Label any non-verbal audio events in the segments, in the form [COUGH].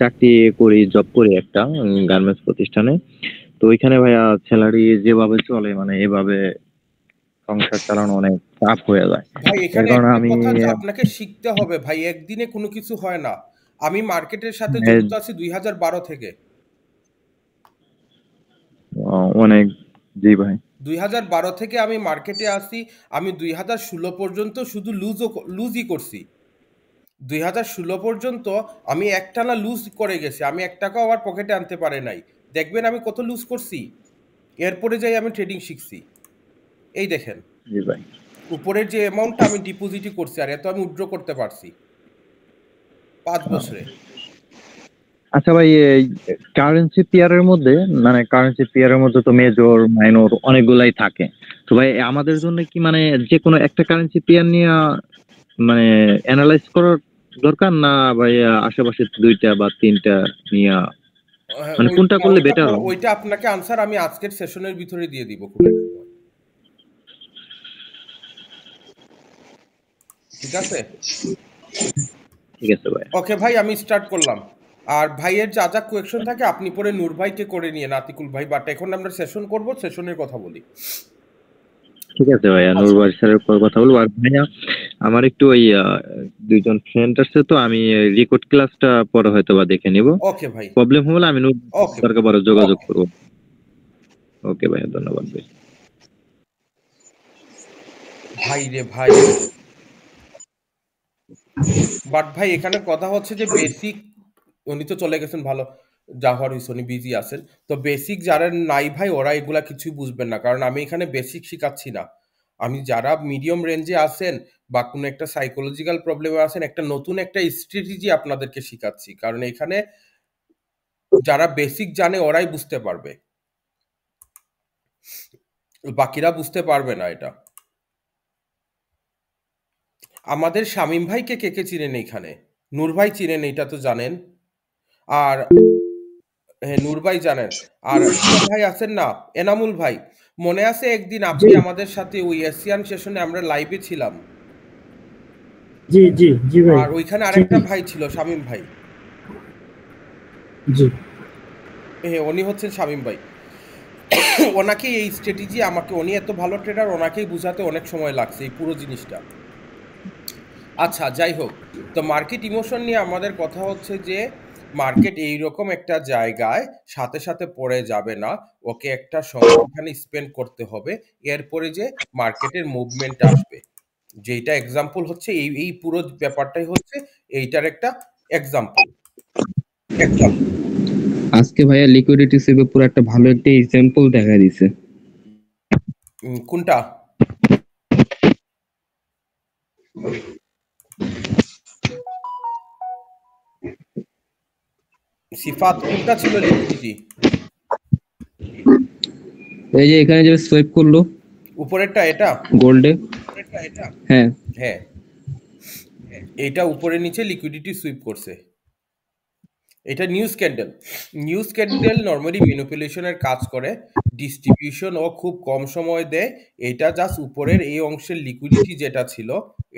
চাকরি করি জব করি একটা গার্মেন্টস প্রতিষ্ঠানে। তো ওইখানে ভাইয়া স্যালারি যেভাবে চলে মানে এভাবে সংসার চালানো অনেক চাপ হয়ে যায়। কারণে আমি আপনাকে শিখতে হবে ভাই একদিনে কোনো কিছু হয় না। আমি মার্কেটের সাথে যুক্ত আছি দুই হাজার বারো থেকে। অনেক জি ভাই। দুই হাজার বারো থেকে আমি মার্কেটে আসি আমি দুই হাজার ষোলো পর্যন্ত শুধু লুজও লুজই করছি। দুই হাজার ষোলো পর্যন্ত আমি একটানা লুজ করে গেছি। আমি এক টাকাও আমার পকেটে আনতে পারে নাই। দেখবেন আমি কত লুজ করছি। এরপরে যাই আমি ট্রেডিং শিখছি। এই দেখেন। জি ভাই। উপরের যে অ্যামাউন্টটা আমি ডিপোজিটই করছি আর এত আমি উইথড্র করতে পারছি। পাঁচ বছরে। আচ্ছা ভাই এই কারেন্সি পেয়ারের মধ্যে মানে কারেন্সি পেয়ারের মধ্যে তো মেজর মাইনর অনেকগুলাই থাকে। তো ভাই আমাদের জন্য কি মানে যে কোনো একটা কারেন্সি পেয়ার নিয়ে মানে অ্যানালাইজ করার দরকার না ভাই আশেপাশে দুইটা বা তিনটা নিয়ে। হ্যাঁ, মানে কোনটা করলে better হবে? ওইটা আপনাকে আনসার আমি আজকের সেশনের ভিতরে দিয়ে দিব খুব ঠিক আছে? ঠিক আছে ভাই ওকে ভাই আমি স্টার্ট করলাম। আর ভাইয়ের যা যা কোয়েকশন থাকে আপনি পরে নূর ভাইকে করে নিয়ে নাতিকুল ভাই। বাট এখন আমরা সেশন করব সেশনের কথা বলি। ঠিক আছে ভাইয়া আচ্ছা। নুরবার স্যারের পর কথা বলব। আর ভাইয়া আমার একটু ওই দুইজন ফ্রেন্ড আসছে তো আমি রেকর্ড ক্লাসটা পরে হয়তো বা দেখে নিব। ওকে ভাই। প্রবলেম হলে আমি নূর স্যারকে পরে যোগাযোগ. করব। ওকে ভাইয়া ধন্যবাদ ভাই। ভাই রে ভাই। বাট ভাই এখানে কথা হচ্ছে যে বেসিক উনি তো চলে গেছেন ভালো। যা হওয়ার বিজি আছেন। তো বেসিক যারা নাই ভাই, ওরা এগুলা কিছুই বুঝবেন না। কারণ আমি এখানে বেসিক শিখাচ্ছি না। আমি যারা মিডিয়াম রেঞ্জে আছেন বা কোনো একটা সাইকোলজিক্যাল প্রবলেমে আছেন, একটা নতুন একটা স্ট্র্যাটেজি আপনাদেরকে শিখাচ্ছি। কারণ এখানে যারা বেসিক জানে, ওরাই বুঝতে পারবে। বাকিরা বুঝতে পারবে না এটা। আমাদের শামীম ভাইকে কে কে চিনেন এখানে? নূর ভাই চিনেন, এটা তো জানেন। আর হ্যাঁ নূর ভাই জানেন। আর ভাই আছেন না? এনামুল ভাই মনে আছে একদিন আপনি আমাদের সাথে ওই এশিয়ান সেশনে আমরা লাইভে ছিলাম? জি জি জি ভাই। আর ওইখানে আরেকটা ভাই ছিল শামীম ভাই। জি। হ্যাঁ উনি হচ্ছেন শামীম ভাই। ওনাকে এই স্ট্র্যাটেজি আমাকে উনি এত ভালো ট্রেডার ওনাকেই বুঝাতে অনেক সময় লাগছে এই পুরো জিনিসটা। আচ্ছা যাই হোক। তো মার্কেট ইমোশন নিয়ে আমাদের কথা হচ্ছে যে মার্কেট এইরকম একটা জায়গায় সাথে সাথে পড়ে যাবে না। ওকে একটা সময় ওখানে স্পেন্ড করতে হবে। এরপরে যে মার্কেটের মুভমেন্ট আসবে। যেটা এক্সাম্পল হচ্ছে এই এই পুরো ব্যাপারটাই হচ্ছে এইটার একটা এক্সাম্পল আজকে ভাইয়া লিকুইডিটি সুইপে পুরো একটা ভালো একটা এক্সাম্পল দেখা দিছে। কোনটা? সিফাত কোনটা ছিল লিকুইডিটি এই যে এখানে যে সোয়াইপ করল। উপরেরটা এটা? গোল্ডে হ্যাঁ। হ্যাঁ। এইটা উপরে নিচে লিকুইডিটি সুইপ করছে। এটা news candle news candle normally ম্যানিপুলেশনের কাজ করে ডিস্ট্রিবিউশন ও খুব কম সময় দেয়। এটা জাস্ট উপরের এই অংশের লিকুইডিটি যেটা ছিল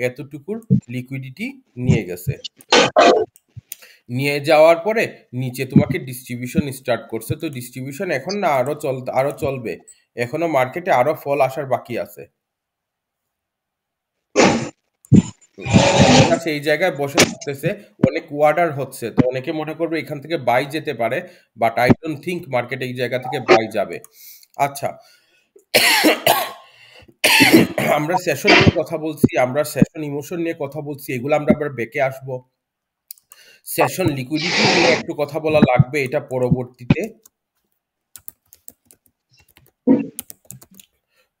এতটুকুর লিকুইডিটি নিয়ে গেছে। নিয়ে যাওয়ার পরে নিচে তোমাকে ডিস্ট্রিবিউশন স্টার্ট করছে। তো ডিস্ট্রিবিউশন এখন না আরও চল, আরও চলবে। এখনও মার্কেটে আরও ফল আসার বাকি আছে। সেই জায়গায় বসে থাকতেছে অনেক ওয়ার্ডার হচ্ছে। তো অনেকে মনে করবে এখান থেকে বাই যেতে পারে but I don't think market এই জায়গা থেকে বাই যাবে। আচ্ছা। আমরা সেশন নিয়ে কথা বলছি, আমরা সেশন ইমোশন নিয়ে কথা বলছি, এগুলো আমরা আবার বেঁকে আসব। সেশন লিকুইডিটি নিয়ে একটু কথা বলা লাগবে এটা পরবর্তীতে।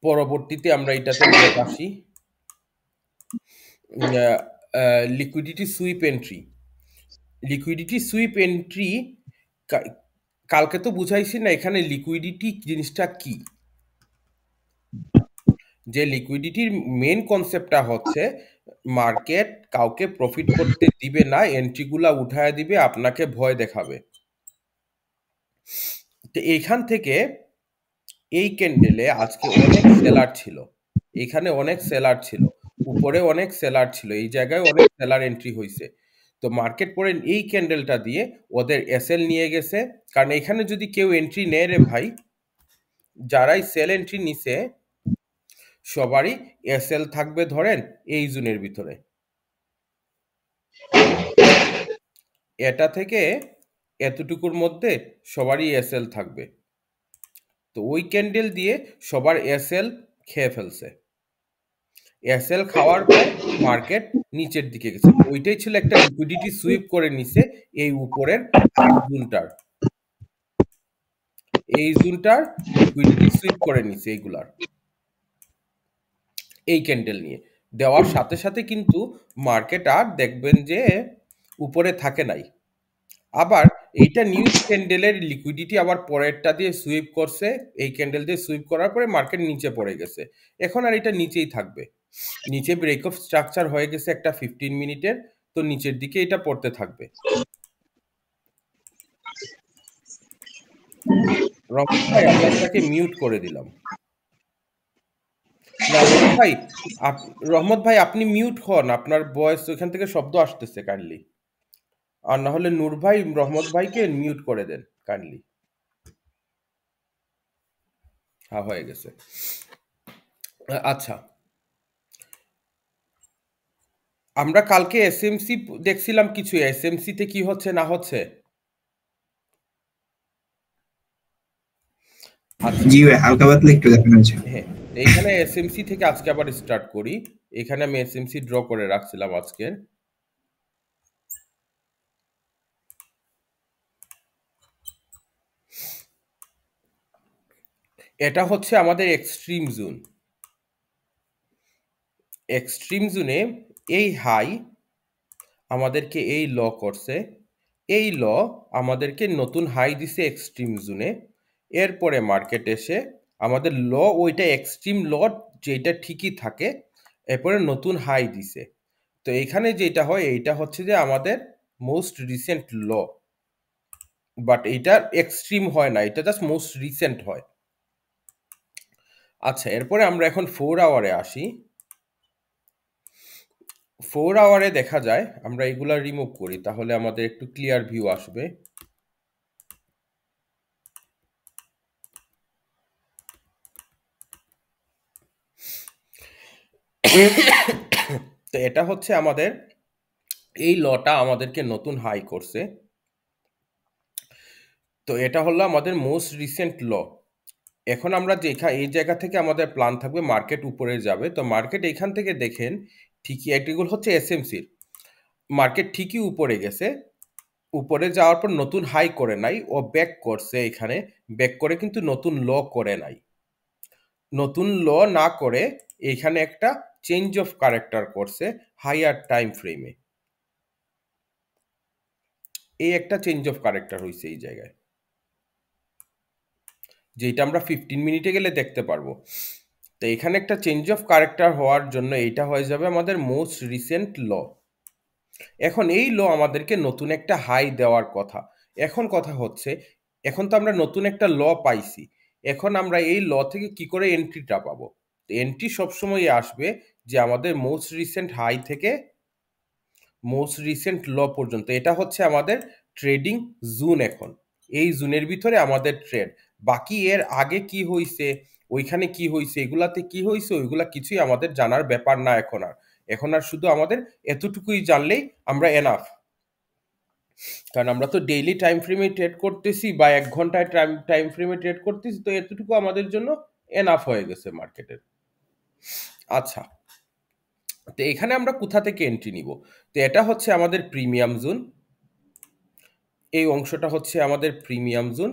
পরবর্তীতে আমরা এটাতে আসি। Liquidity sweep entry liquidity sweep entry কালকে তো বুঝাইছি না এখানে লিকুইডিটি জিনিসটা কি? যে লিকুইডিটির মেন কনসেপ্টটা হচ্ছে মার্কেট কাউকে প্রফিট করতে দিবে না এন্ট্রিগুলা উঠায় দিবে, আপনাকে ভয় দেখাবে। তো এইখান থেকে এই ক্যান্ডেলে আজকে অনেক সেলার ছিল। এখানে অনেক সেলার ছিল। উপরে অনেক সেলার ছিল। এই জায়গায় অনেক সেলার এন্ট্রি হয়েছে তো মার্কেট পরে এই ক্যান্ডেলটা দিয়ে ওদের এসএল নিয়ে গেছে। কারণ এখানে যদি কেউ এন্ট্রি নেয় রে ভাই, যারাই সেল এন্ট্রি নিছে সবারই এসএল থাকবে ধরেন এই জুনের ভিতরে। এটা থেকে এতটুকুর মধ্যে সবারই এসএল থাকবে। তো ওই ক্যান্ডেল দিয়ে সবার এসএল খেয়ে ফেলছে। এসএল খাওয়ার পর মার্কেট নিচের দিকে গেছে। ওইটাই ছিল একটা লিকুইডিটি সুইপ করে নিছে এই উপরের জুনটার। এই জুনটার লিকুইডিটি সুইপ করে নিছে এইগুলার। এই ক্যান্ডেল নিয়ে। দেওয়ার সাথে সাথে কিন্তু মার্কেট আর দেখবেন যে উপরে থাকে নাই। আবার এইটা নিউজ ক্যান্ডেলের লিকুইডিটি আবার পরেরটা দিয়ে সুইপ করছে, এই ক্যান্ডেল দিয়ে সুইপ করার পরে মার্কেট নিচে পড়ে গেছে। এখন আর এটা নিচেই থাকবে। নিচে ব্রেক অফ স্ট্রাকচার হয়ে গেছে একটা ফিফটিন মিনিটের, তো নিচের দিকে এটা পড়তে থাকবে। রহমত ভাই, আপনাকে মিউট করে দিলাম। ভাই রহমত ভাই আপনি মিউট হন। আপনার ভয়েস ওইখান থেকে শব্দ আসতেছে কাইন্ডলি আর না হলে নূর ভাই রহমত ভাইকে মিউট করে দেন কাইন্ডলি হ্যাঁ হয়ে গেছে। আচ্ছা। আমরা কালকে এসএমসি দেখছিলাম কিছু এসএমসি তে কি হচ্ছে না হচ্ছে? আচ্ছা। জি হালকা পাতলা একটু দেখানো হয়েছে। হ্যাঁ। এইখানে এসএমসি থেকে আজকে আবার স্টার্ট করি। এখানে আমি এসএমসি ড্র করে রাখছিলাম আজকে। এটা হচ্ছে আমাদের এক্সট্রিম জোন এক্সট্রিম জোনে এই হাই আমাদেরকে এই ল করছে। এই ল আমাদেরকে নতুন হাই দিছে এক্সট্রিম জোনে এরপরে মার্কেট এসে আমাদের ল ওইটা এক্সট্রিম ল যেটা ঠিকই থাকে, এরপরে নতুন হাই দিছে। তো এখানে যেটা হয়, এইটা হচ্ছে যে আমাদের মোস্ট রিসেন্ট ল। বাট এটা এক্সট্রিম হয় না, এটা জাস্ট মোস্ট রিসেন্ট হয়। আচ্ছা এরপরে আমরা এখন ফোর আওয়ারে আসি। ফোর আওয়ারে দেখা যায়, আমরা এগুলা রিমুভ করি, তাহলে আমাদের একটু ক্লিয়ার ভিউ আসবে। তো এটা হচ্ছে আমাদের এই লটা আমাদেরকে নতুন হাই করছে। তো এটা হলো আমাদের মোস্ট রিসেন্ট ল এখন আমরা যেখা এই জায়গা থেকে আমাদের প্ল্যান থাকবে মার্কেট উপরে যাবে। তো মার্কেট এখান থেকে দেখেন ঠিকই এগুলো হচ্ছে এসএমসির মার্কেট ঠিকই উপরে গেছে। উপরে যাওয়ার পর নতুন হাই করে নাই। ও ব্যাক করছে এখানে। ব্যাক করে কিন্তু নতুন ল করে নাই। নতুন ল না করে এখানে একটা চেঞ্জ অফ ক্যারেক্টার করছে হাইয়ার টাইম ফ্রেমে এই একটা চেঞ্জ অফ ক্যারেক্টার হয়েছে এই জায়গায়। যেটা আমরা ফিফটিন মিনিটে গেলে দেখতে পারব। তো এখানে একটা চেঞ্জ অফ ক্যারেক্টার হওয়ার জন্য এইটা হয়ে যাবে আমাদের মোস্ট রিসেন্ট ল এখন এই ল আমাদেরকে নতুন একটা হাই দেওয়ার কথা। এখন কথা হচ্ছে, এখন তো আমরা নতুন একটা ল পাইছি। এখন আমরা এই ল থেকে কি করে এন্ট্রিটা পাবো? এন্ট্রি সবসময় আসবে যে আমাদের মোস্ট রিসেন্ট হাই থেকে মোস্ট রিসেন্ট ল পর্যন্ত। এটা হচ্ছে আমাদের ট্রেডিং জুন এখন। এই জুনের ভিতরে আমাদের ট্রেড বাকি এর আগে কি হইছে, ওইখানে কি হইছে, এগুলাতে কি হইছে, ওইগুলা কিছুই আমাদের জানার ব্যাপার না এখন আর। এখন আর শুধু আমাদের এতটুকুই জানলেই আমরা এনাফ কারণ আমরা তো ডেইলি টাইম ফ্রেমে ট্রেড করতেছি বা এক ঘন্টায় টাইম টাইম ফ্রেমে ট্রেড করতেছি, তো এতটুকু আমাদের জন্য এনাফ হয়ে গেছে মার্কেটের আচ্ছা। তো এখানে আমরা কোথা থেকে এন্ট্রি নিব? তো এটা হচ্ছে আমাদের প্রিমিয়াম জোন এই অংশটা হচ্ছে আমাদের প্রিমিয়াম জোন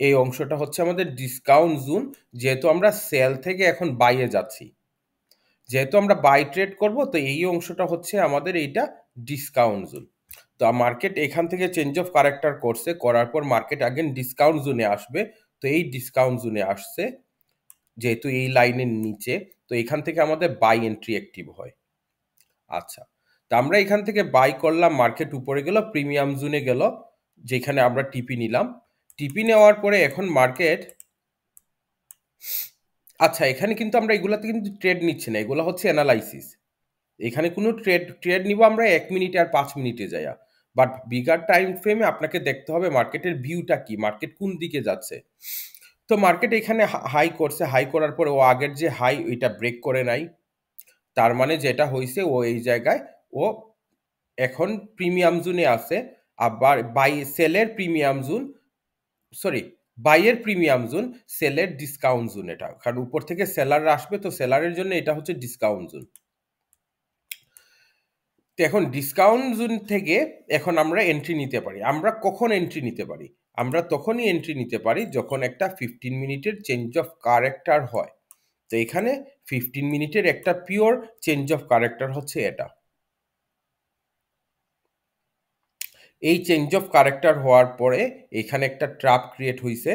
এই অংশটা হচ্ছে আমাদের ডিসকাউন্ট জোন যেহেতু আমরা সেল থেকে এখন বাইয়ে যাচ্ছি। যেহেতু আমরা বাই ট্রেড করব, তো এই অংশটা হচ্ছে আমাদের এইটা ডিসকাউন্ট জোন তো মার্কেট এখান থেকে চেঞ্জ অফ ক্যারেক্টার করছে, করার পর মার্কেট আগেন ডিসকাউন্ট জোনে আসবে। তো এই ডিসকাউন্ট জোনে আসছে, যেহেতু এই লাইনের নিচে। এখান থেকে আমাদের বাই এন্ট্রি অ্যাক্টিভ হয়। আচ্ছা তো আমরা এখান থেকে বাই করলাম মার্কেট উপরে গেল প্রিমিয়াম জোনে গেল, যেখানে আমরা টিপি নিলাম। টিপি নেওয়ার পরে এখন মার্কেট আচ্ছা এখানে কিন্তু আমরা এগুলাতে কিন্তু ট্রেড নিচ্ছি না, এগুলো হচ্ছে অ্যানালাইসিস এখানে কোনো ট্রেড ট্রেড নিব আমরা এক মিনিটে আর পাঁচ মিনিটে যাইয়া। বাট বিগার টাইম ফ্রেমে আপনাকে দেখতে হবে মার্কেটের ভিউটা কি মার্কেট কোন দিকে যাচ্ছে। তো মার্কেট এখানে হাই করছে। হাই করার পরে ও আগের যে হাই ওইটা ব্রেক করে নাই। তার মানে যেটা হয়েছে ও এই জায়গায় ও এখন প্রিমিয়াম জোনে আছে। আবার বাই সেলের প্রিমিয়াম জোন সরি বাইয়ের প্রিমিয়াম জোন সেলের ডিসকাউন্ট জোন এটা। কারণ উপর থেকে সেলাররা আসবে তো সেলারের জন্য এটা হচ্ছে ডিসকাউন্ট জোন এখন ডিসকাউন্ট জোন থেকে এখন আমরা এন্ট্রি নিতে পারি। আমরা কখন এন্ট্রি নিতে পারি? আমরা তখনই এন্ট্রি নিতে পারি যখন একটা ফিফটিন মিনিটের চেঞ্জ অফ কারেক্টার হয়। তো এখানে ফিফটিন মিনিটের একটা পিওর চেঞ্জ অফ কারেক্টার হচ্ছে এটা। এই চেঞ্জ অফ কারেক্টার হওয়ার পরে এখানে একটা ট্রাপ ক্রিয়েট হয়েছে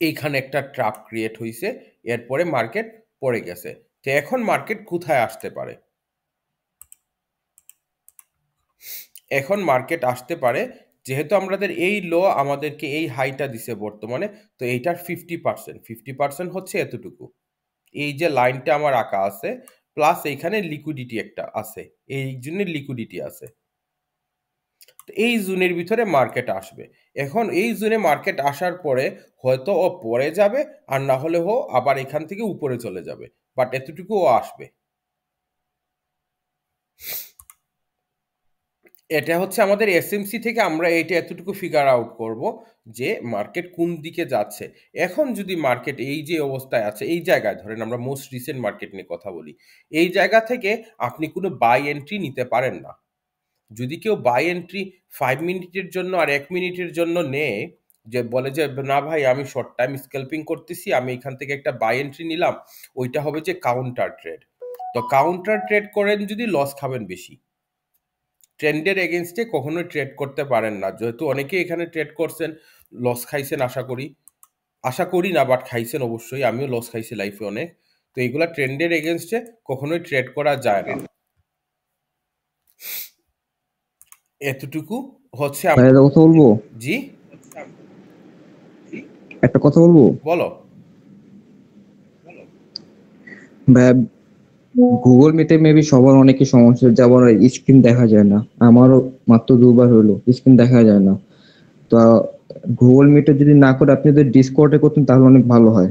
এইখানে একটা ট্রাপ ক্রিয়েট হয়েছে এরপরে মার্কেট পড়ে গেছে। তো এখন মার্কেট কোথায় আসতে পারে? এখন মার্কেট আসতে পারে যেহেতু আমাদের এই লো আমাদেরকে এই হাইটা দিছে বর্তমানে, তো এইটার ফিফটি পার্সেন্ট ফিফটি পার্সেন্ট হচ্ছে এতটুকু। এই যে লাইনটা আমার আঁকা আছে প্লাস এইখানে লিকুইডিটি একটা আছে, এই জন্য লিকুইডিটি আছে। তো এই জোনের ভিতরে মার্কেট আসবে। এখন এই জোনে মার্কেট আসার পরে হয়তো ও পরে যাবে, আর না হলে ও আবার এখান থেকে উপরে চলে যাবে বাট এতটুকু ও আসবে। এটা হচ্ছে আমাদের এসএমসি থেকে আমরা এটা এতটুকু ফিগার আউট করব যে মার্কেট কোন দিকে যাচ্ছে। এখন যদি মার্কেট এই যে অবস্থায় আছে, এই জায়গায় ধরেন আমরা মোস্ট রিসেন্ট মার্কেট নিয়ে কথা বলি, এই জায়গা থেকে আপনি কোনো বাই এন্ট্রি নিতে পারেন না। যদি কেউ বাই এন্ট্রি ফাইভ মিনিটের জন্য আর এক মিনিটের জন্য নেয়, যে বলে যে, না ভাই, আমি শর্ট টাইম স্ক্যাল্পিং করতেছি, আমি এখান থেকে একটা বাই এন্ট্রি নিলাম। ওইটা হবে যে কাউন্টার ট্রেড তো কাউন্টার ট্রেড করেন যদি লস খাবেন বেশি। ট্রেন্ডের এগেনস্টে কখনোই ট্রেড করতে পারেন না। যেহেতু অনেকে এখানে ট্রেড করছেন লস খাইছেন আশা করি। আশা করি না বাট খাইছেন অবশ্যই। আমিও লস খাইছি লাইফে অনেক। তো এইগুলা ট্রেন্ডের এগেনস্টে কখনোই ট্রেড করা যায় না। এতটুকু হচ্ছে একটা কথা বলব? জি? একটা কথা বলব? বলো। ভাই গুগল মিটে মেবি সবার অনেকই সমস্যা যেমন স্ক্রিন দেখা যায় না। আমারও মাত্র দুবার হলো স্ক্রিন দেখা যায় না। তো গুগল মিটে যদি না করে আপনি যদি ডিসকর্ডে করতেন তাহলে অনেক ভালো হয়।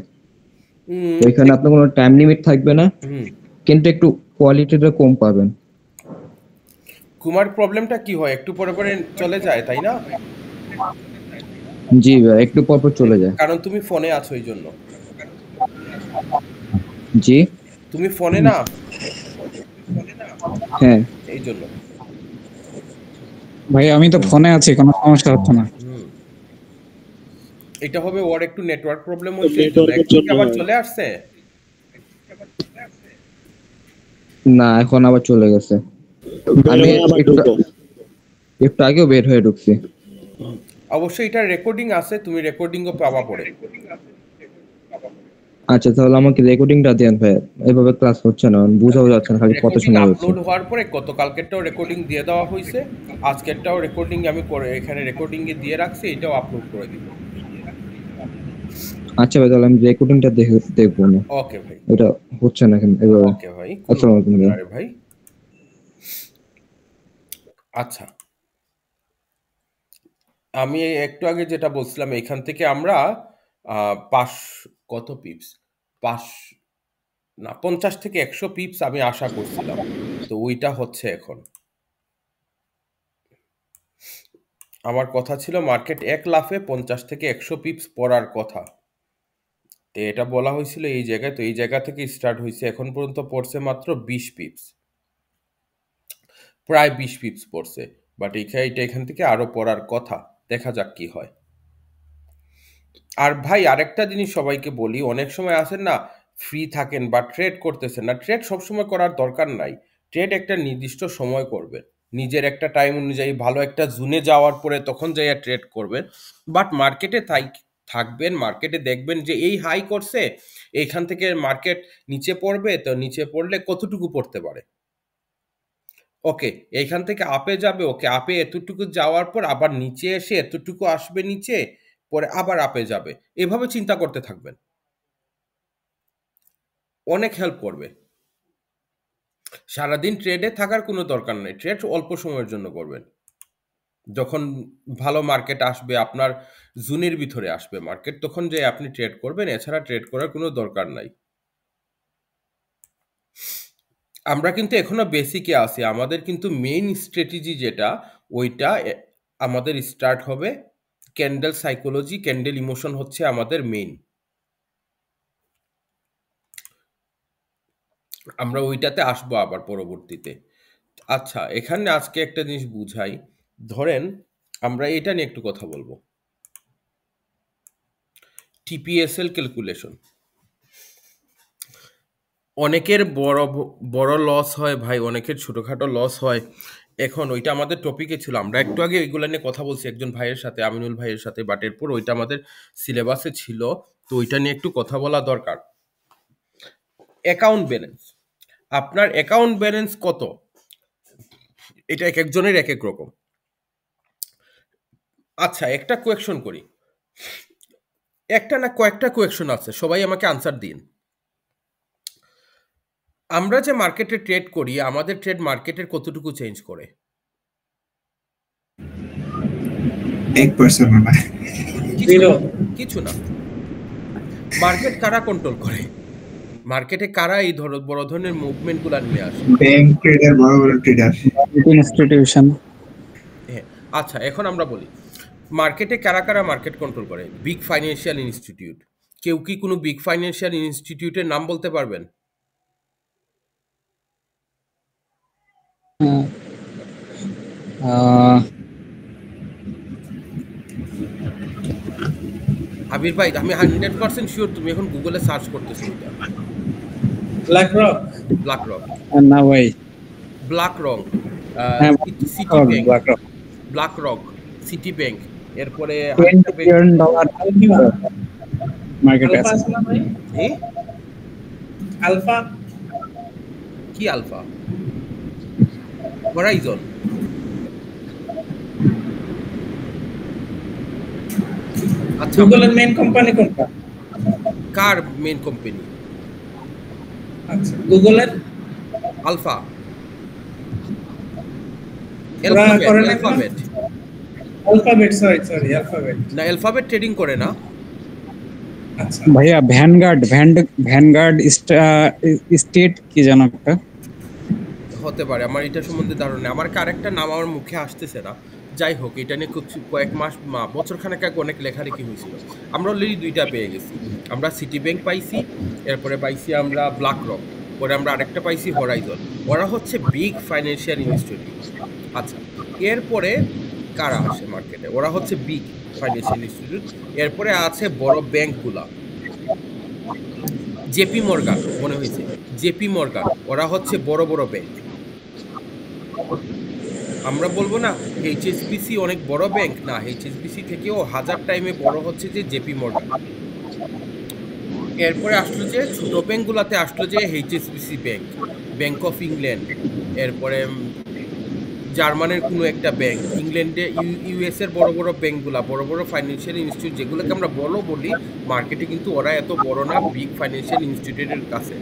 এখানে আপনার কোনো টাইম লিমিট থাকবে না হুম। কিন্তু একটু কোয়ালিটিটা কম পাবেন। কুমার প্রবলেমটা কি হয়? একটু পরে পরে চলে যায় তাই না? জি ভাই একটু পর পর চলে যায়। কারণ তুমি ফোনে আছো এই জন্য জি। তুমি ফোনে না? হ্যাঁ। এই জন্য ভাই আমি তো ফোনে আছি কোনো সমস্যা হচ্ছে না। এটা হবে ওর একটু নেটওয়ার্ক প্রবলেম হচ্ছে আবার চলে আসছে? না এখন আবার চলে গেছে। আমি একটু আগেও বের হয়ে ঢুকছি। অবশ্যই এটা রেকর্ডিং আছে তুমি রেকর্ডিংও পাবা পরে। আচ্ছা তাহলে আমাকে রেকর্ডিংটা দেন ভাই। এভাবে ক্লাস হচ্ছে না বুঝাও যাচ্ছে না খালি কথা রেকর্ডিং শোনা যাচ্ছে আপলোড হওয়ার পরে গতকালকেরটাও রেকর্ডিং দিয়ে দেওয়া হয়েছে আজকেরটাও রেকর্ডিং আমি করে এখানে রেকর্ডিং এ দিয়ে রাখছি এটাও আপলোড করে দিব। আচ্ছা ভাই তাহলে আমি রেকর্ডিংটা দেখে দেখব না। ওকে ভাই। এটা হচ্ছে না কেন এভাবে। ওকে ভাই আসসালামু আলাইকুম ভাই। আচ্ছা। আমি একটু আগে যেটা বলছিলাম এখান থেকে আমরা আহ, পাঁচ কত পিপস পাঁচ, না, পঞ্চাশ থেকে একশো পিপস আমি আশা করছিলাম। তো ওইটা হচ্ছে এখন। আমার কথা ছিল মার্কেট এক লাফে পঞ্চাশ থেকে একশো পিপস পড়ার কথা। তো এটা বলা হয়েছিল এই জায়গায়, তো এই জায়গা থেকে স্টার্ট হয়েছে। এখন পর্যন্ত পড়ছে মাত্র বিশ পিপস প্রায় বিশ পিপস পড়ছে। বাট এইখানে এটা এখান থেকে আরও পড়ার কথা। দেখা যাক কি হয়। আর ভাই, আরেকটা জিনিস সবাইকে বলি, অনেক সময় আসেন না ফ্রি থাকেন বা ট্রেড করতেছেন না। ট্রেড সবসময় করার দরকার নাই। ট্রেড একটা নির্দিষ্ট সময় করবেন। নিজের একটা টাইম অনুযায়ী ভালো একটা জুনে যাওয়ার পরে তখন যাইয়া ট্রেড করবেন। বাট মার্কেটে তাই থাকবেন মার্কেটে দেখবেন যে এই হাই করছে, এইখান থেকে মার্কেট নিচে পড়বে, তো নিচে পড়লে কতটুকু পড়তে পারে? ওকে এইখান থেকে আপে যাবে ওকে আপে এতটুকু যাওয়ার পর আবার নিচে এসে এতটুকু আসবে নিচে পরে আবার আপে যাবে। এভাবে চিন্তা করতে থাকবেন। অনেক হেল্প করবে। সারাদিন ট্রেডে থাকার কোনো দরকার নেই। ট্রেড অল্প সময়ের জন্য করবেন। যখন ভালো মার্কেট আসবে, আপনার জুনের ভিতরে আসবে মার্কেট তখন যে আপনি ট্রেড করবেন, এছাড়া ট্রেড করার কোনো দরকার নাই। আমরা কিন্তু এখনও বেসিকে আছি। আমাদের কিন্তু মেইন স্ট্র্যাটেজি যেটা, ওইটা আমাদের স্টার্ট হবে ক্যান্ডেল সাইকোলজি, ক্যান্ডেল ইমোশন হচ্ছে আমাদের মেইন আমরা ওইটাতে আসব আবার পরবর্তীতে। আচ্ছা এখানে আজকে একটা জিনিস বুঝাই। ধরেন, আমরা এটা নিয়ে একটু কথা বলব। টিপিএসএল ক্যালকুলেশন অনেকের বড় বড় লস হয়, ভাই, অনেকের ছোটখাটো লস হয়। এখন ওইটা আমাদের টপিকে ছিল। আমরা একটু আগে ওইগুলো নিয়ে কথা বলছি একজন ভাইয়ের সাথে, আমিনুল ভাইয়ের সাথে বাট এরপর ওইটা আমাদের সিলেবাসে ছিল। তো ওইটা নিয়ে একটু কথা বলা দরকার। অ্যাকাউন্ট ব্যালেন্স আপনার অ্যাকাউন্ট ব্যালেন্স কত? এটা এক একজনের এক এক রকম। আচ্ছা একটা কোয়েকশন করি। একটা না কয়েকটা কোয়েকশন আছে, সবাই আমাকে আনসার দিন। আমরা যে মার্কেটে ট্রেড করি আমাদের ট্রেড মার্কেটের কতটুকু চেঞ্জ করে? কিছু না। মার্কেট কারা কন্ট্রোল করে? মার্কেটে কারা এই ধর বড় ধরনের মুভমেন্টগুলা নিয়ে আসে? হ্যাঁ, আচ্ছা এখন আমরা বলি। মার্কেটে কারা কারা মার্কেট কন্ট্রোল করে? বিগ ফাইন্যান্সিয়াল ইনস্টিটিউট কেউ কি কোনো বিগ ফাইন্যান্সিয়াল ইনস্টিটিউটের নাম বলতে পারবেন? আবির ভাই আমি হান্ড্রেড পার্সেন্ট শিওর তুমি এখন গুগলে সার্চ করতেছো এটা। ব্ল্যাক রক ব্ল্যাক রক না ভাই। BlackRock Citibank. Black rock Citibank এরপরে 20 billion dollar মার্কেট? আলফা কি? আলফা হরাইজন আচ্ছা গুগলের মেইন কোম্পানি কোনটা? কার মেন কোম্পানি আচ্ছা গুগলের Alpha Alphabet Alphabet sorry sorry Alphabet না অ্যালফাবেট ট্রেডিং করে না। আচ্ছা। ভাইয়া ভ্যানগার্ড ভ্যানগার্ড স্টেট কি যেন একটা? হতে পারে, আমার এটা সম্বন্ধে ধারণা। আমার আরেকটা নাম আমার মুখে আসতেছে না। যাই হোক, এটা নিয়ে কয়েক মাস বছরখানেক আগে অনেক লেখালেখি হয়েছিল। আমরা অলরেডি দুইটা পেয়ে গেছি। আমরা সিটি ব্যাংক পাইছি, এরপরে পাইছি আমরা ব্ল্যাক রক পরে আমরা আরেকটা পাইছি হরাইজন ওরা হচ্ছে বিগ ফাইন্যান্সিয়াল ইনস্টিটিউট আচ্ছা এরপরে কারা আসে মার্কেটে ওরা হচ্ছে বিগ ফাইন্যান্সিয়াল ইনস্টিটিউট এরপরে আছে বড় ব্যাংকগুলা জেপি মর্গান মনে হয়েছে? জেপি মর্গান ওরা হচ্ছে বড় বড় ব্যাংক আমরা বলব না এইচএসবিসি অনেক বড় ব্যাংক না এইচএসবিসি থেকেও হাজার টাইমে বড় হচ্ছে যে জেপি মর্গান এরপরে আসলো যে ছোট ব্যাংকগুলোতে আসলো যে HSBC bank bank of England এরপরে জার্মানের কোনো একটা ব্যাংক ইংল্যান্ডে ইউএস এর বড় বড় ব্যাংকগুলা বড় বড় ফাইন্যান্সিয়াল ইনস্টিটিউট যেগুলোকে আমরা বড় বলি মার্কেটে কিন্তু ওরা এত বড় না বিগ ফাইন্যান্সিয়াল ইনস্টিটিউটের কাছে।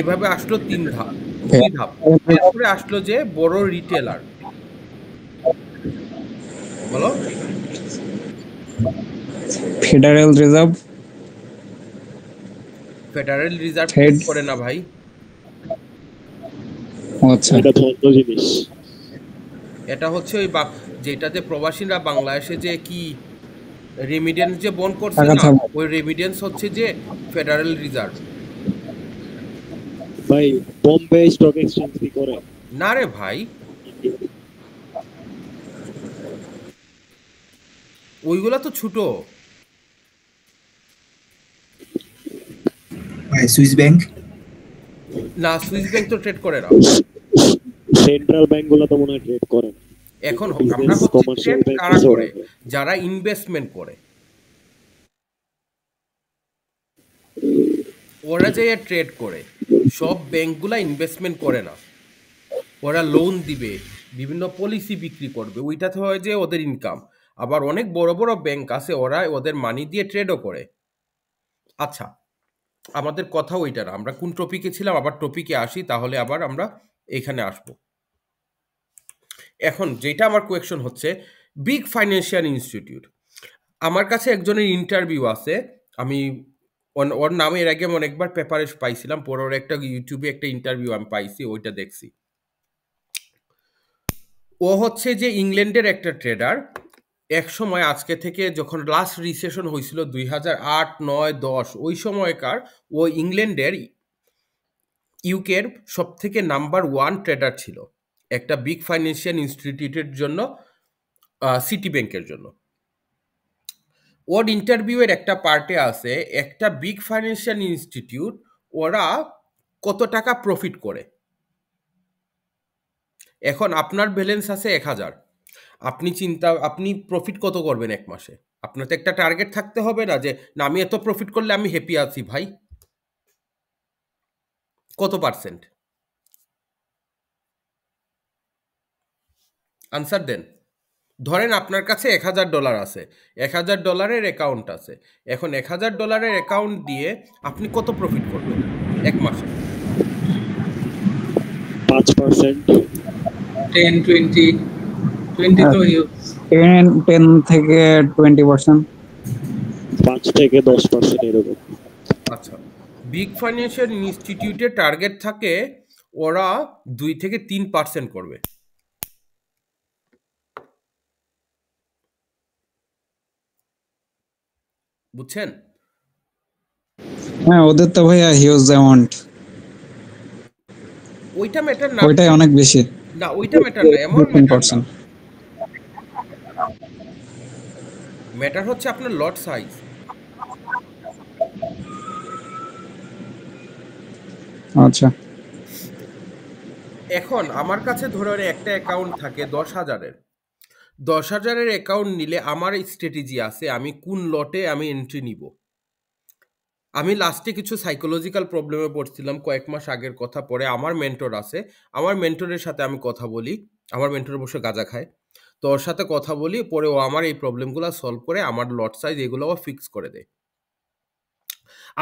এভাবে আসলো তিন ধাপ। দুই ধাপ। এরপরে আসলো যে বড় রিটেলার বলো। Federal Reserve Federal Reserve. করে না ভাই। আচ্ছা। এটা ধন্য জিনিস। এটা হচ্ছে ওই বা- যেটাতে প্রবাসীরা বাংলাদেশে যে কি রেমিডেন্স যে বন করছে না ওই রেমিডেন্স হচ্ছে যে ফেডারেল রিজার্ভ ভাই বোম্বে স্টক এক্সচেঞ্জ কি করে? না রে ভাই। ওইগুলা তো ছোট। ভাই সুইস ব্যাংক? না সুইস ব্যাংক তো ট্রেড করে না। সেন্ট্রাল ব্যাংকগুলো তো মনে হয় ট্রেড করে এখন আমরা হচ্ছে ট্রেড কারা করে? যারা ইনভেস্টমেন্ট করে। ওরা যে ট্রেড করে, সব ব্যাংকগুলা ইনভেস্টমেন্ট করে না। ওরা লোন দিবে, বিভিন্ন পলিসি বিক্রি করবে ওইটাতে হয় যে ওদের ইনকাম আবার অনেক বড় বড় ব্যাংক আছে, ওরা ওদের মানি দিয়ে ট্রেডও করে। আচ্ছা আমাদের কথা ওইটা না, আমরা কোন টপিকে ছিলাম, আবার টপিকে আসি, তাহলে আবার আমরা এখানে আসব। এখন যেটা আমার কোয়েকশন হচ্ছে বিগ ফাইন্যান্সিয়াল ইনস্টিটিউট আমার কাছে একজনের ইন্টারভিউ আছে, আমি ওর নামে এর আগে আমি অনেকবার পেপারে পাইছিলাম পরে ওর একটা ইউটিউবে একটা ইন্টারভিউ আমি পাইছি, ওইটা দেখছি। ও হচ্ছে যে ইংল্যান্ডের একটা ট্রেডার এক সময় আজকে থেকে যখন লাস্ট রিসেশন হয়েছিল দুই হাজার আট, নয়, দশ, ওই সময়কার ও ইংল্যান্ডের ইউকের সব থেকে নাম্বার ওয়ান ট্রেডার ছিল। একটা বিগ ফাইন্যান্সিয়াল ইনস্টিটিউটের জন্য সিটি ব্যাংকের জন্য। ওর ইন্টারভিউয়ের একটা পার্টে আছে, একটা বিগ ফাইন্যান্সিয়াল ইনস্টিটিউট ওরা কত টাকা প্রফিট করে? এখন আপনার ব্যালেন্স আছে এক হাজার। আপনি চিন্তা, আপনি প্রফিট কত করবেন এক মাসে? আপনার তো একটা টার্গেট থাকতে হবে না যে, না, আমি এত প্রফিট করলে আমি হ্যাপি আছি ভাই। কত পার্সেন্ট আনসার দেন। ধরেন আপনার কাছে এক হাজার ডলার আছে এক হাজার ডলারের অ্যাকাউন্ট আছে এখন এক হাজার ডলারের অ্যাকাউন্ট দিয়ে আপনি কত প্রফিট করবেন এক মাসে? পাঁচ পার্সেন্ট টেন টোয়েন্টি টোয়েন্টি তো টেন টেন থেকে টোয়েন্টি পার্সেন্ট পাঁচ থেকে দশ পার্সেন্ট এরকম। আচ্ছা বিগ ফাইন্যান্সিয়াল ইনস্টিটিউটের টার্গেট থাকে ওরা দুই থেকে তিন পার্সেন্ট করবে। বুঝছেন? হ্যাঁ ওদের তো ভাইয়া হিউজ অ্যামাউন্ট ওইটা ম্যাটার না। ওইটাই অনেক বেশি। না ওইটা ম্যাটার না এমন ম্যাটার হচ্ছে আপনার লট সাইজ আচ্ছা। এখন আমার কাছে ধরে একটা অ্যাকাউন্ট থাকে দশ হাজারের। দশ হাজারের অ্যাকাউন্ট নিলে আমার স্ট্র্যাটেজি আছে, আমি কোন লটে আমি এন্ট্রি নিব। আমি লাস্টে কিছু সাইকোলজিক্যাল প্রবলেমে পড়ছিলাম কয়েক মাস আগের কথা, পরে আমার মেন্টর আছে, আমার মেন্টরের সাথে আমি কথা বলি, আমার মেন্টর বসে গাঁজা খায়। তো ওর সাথে কথা বলি, পরে ও আমার এই প্রবলেমগুলো সলভ করে আমার লট সাইজ এগুলো ফিক্স করে দেয়।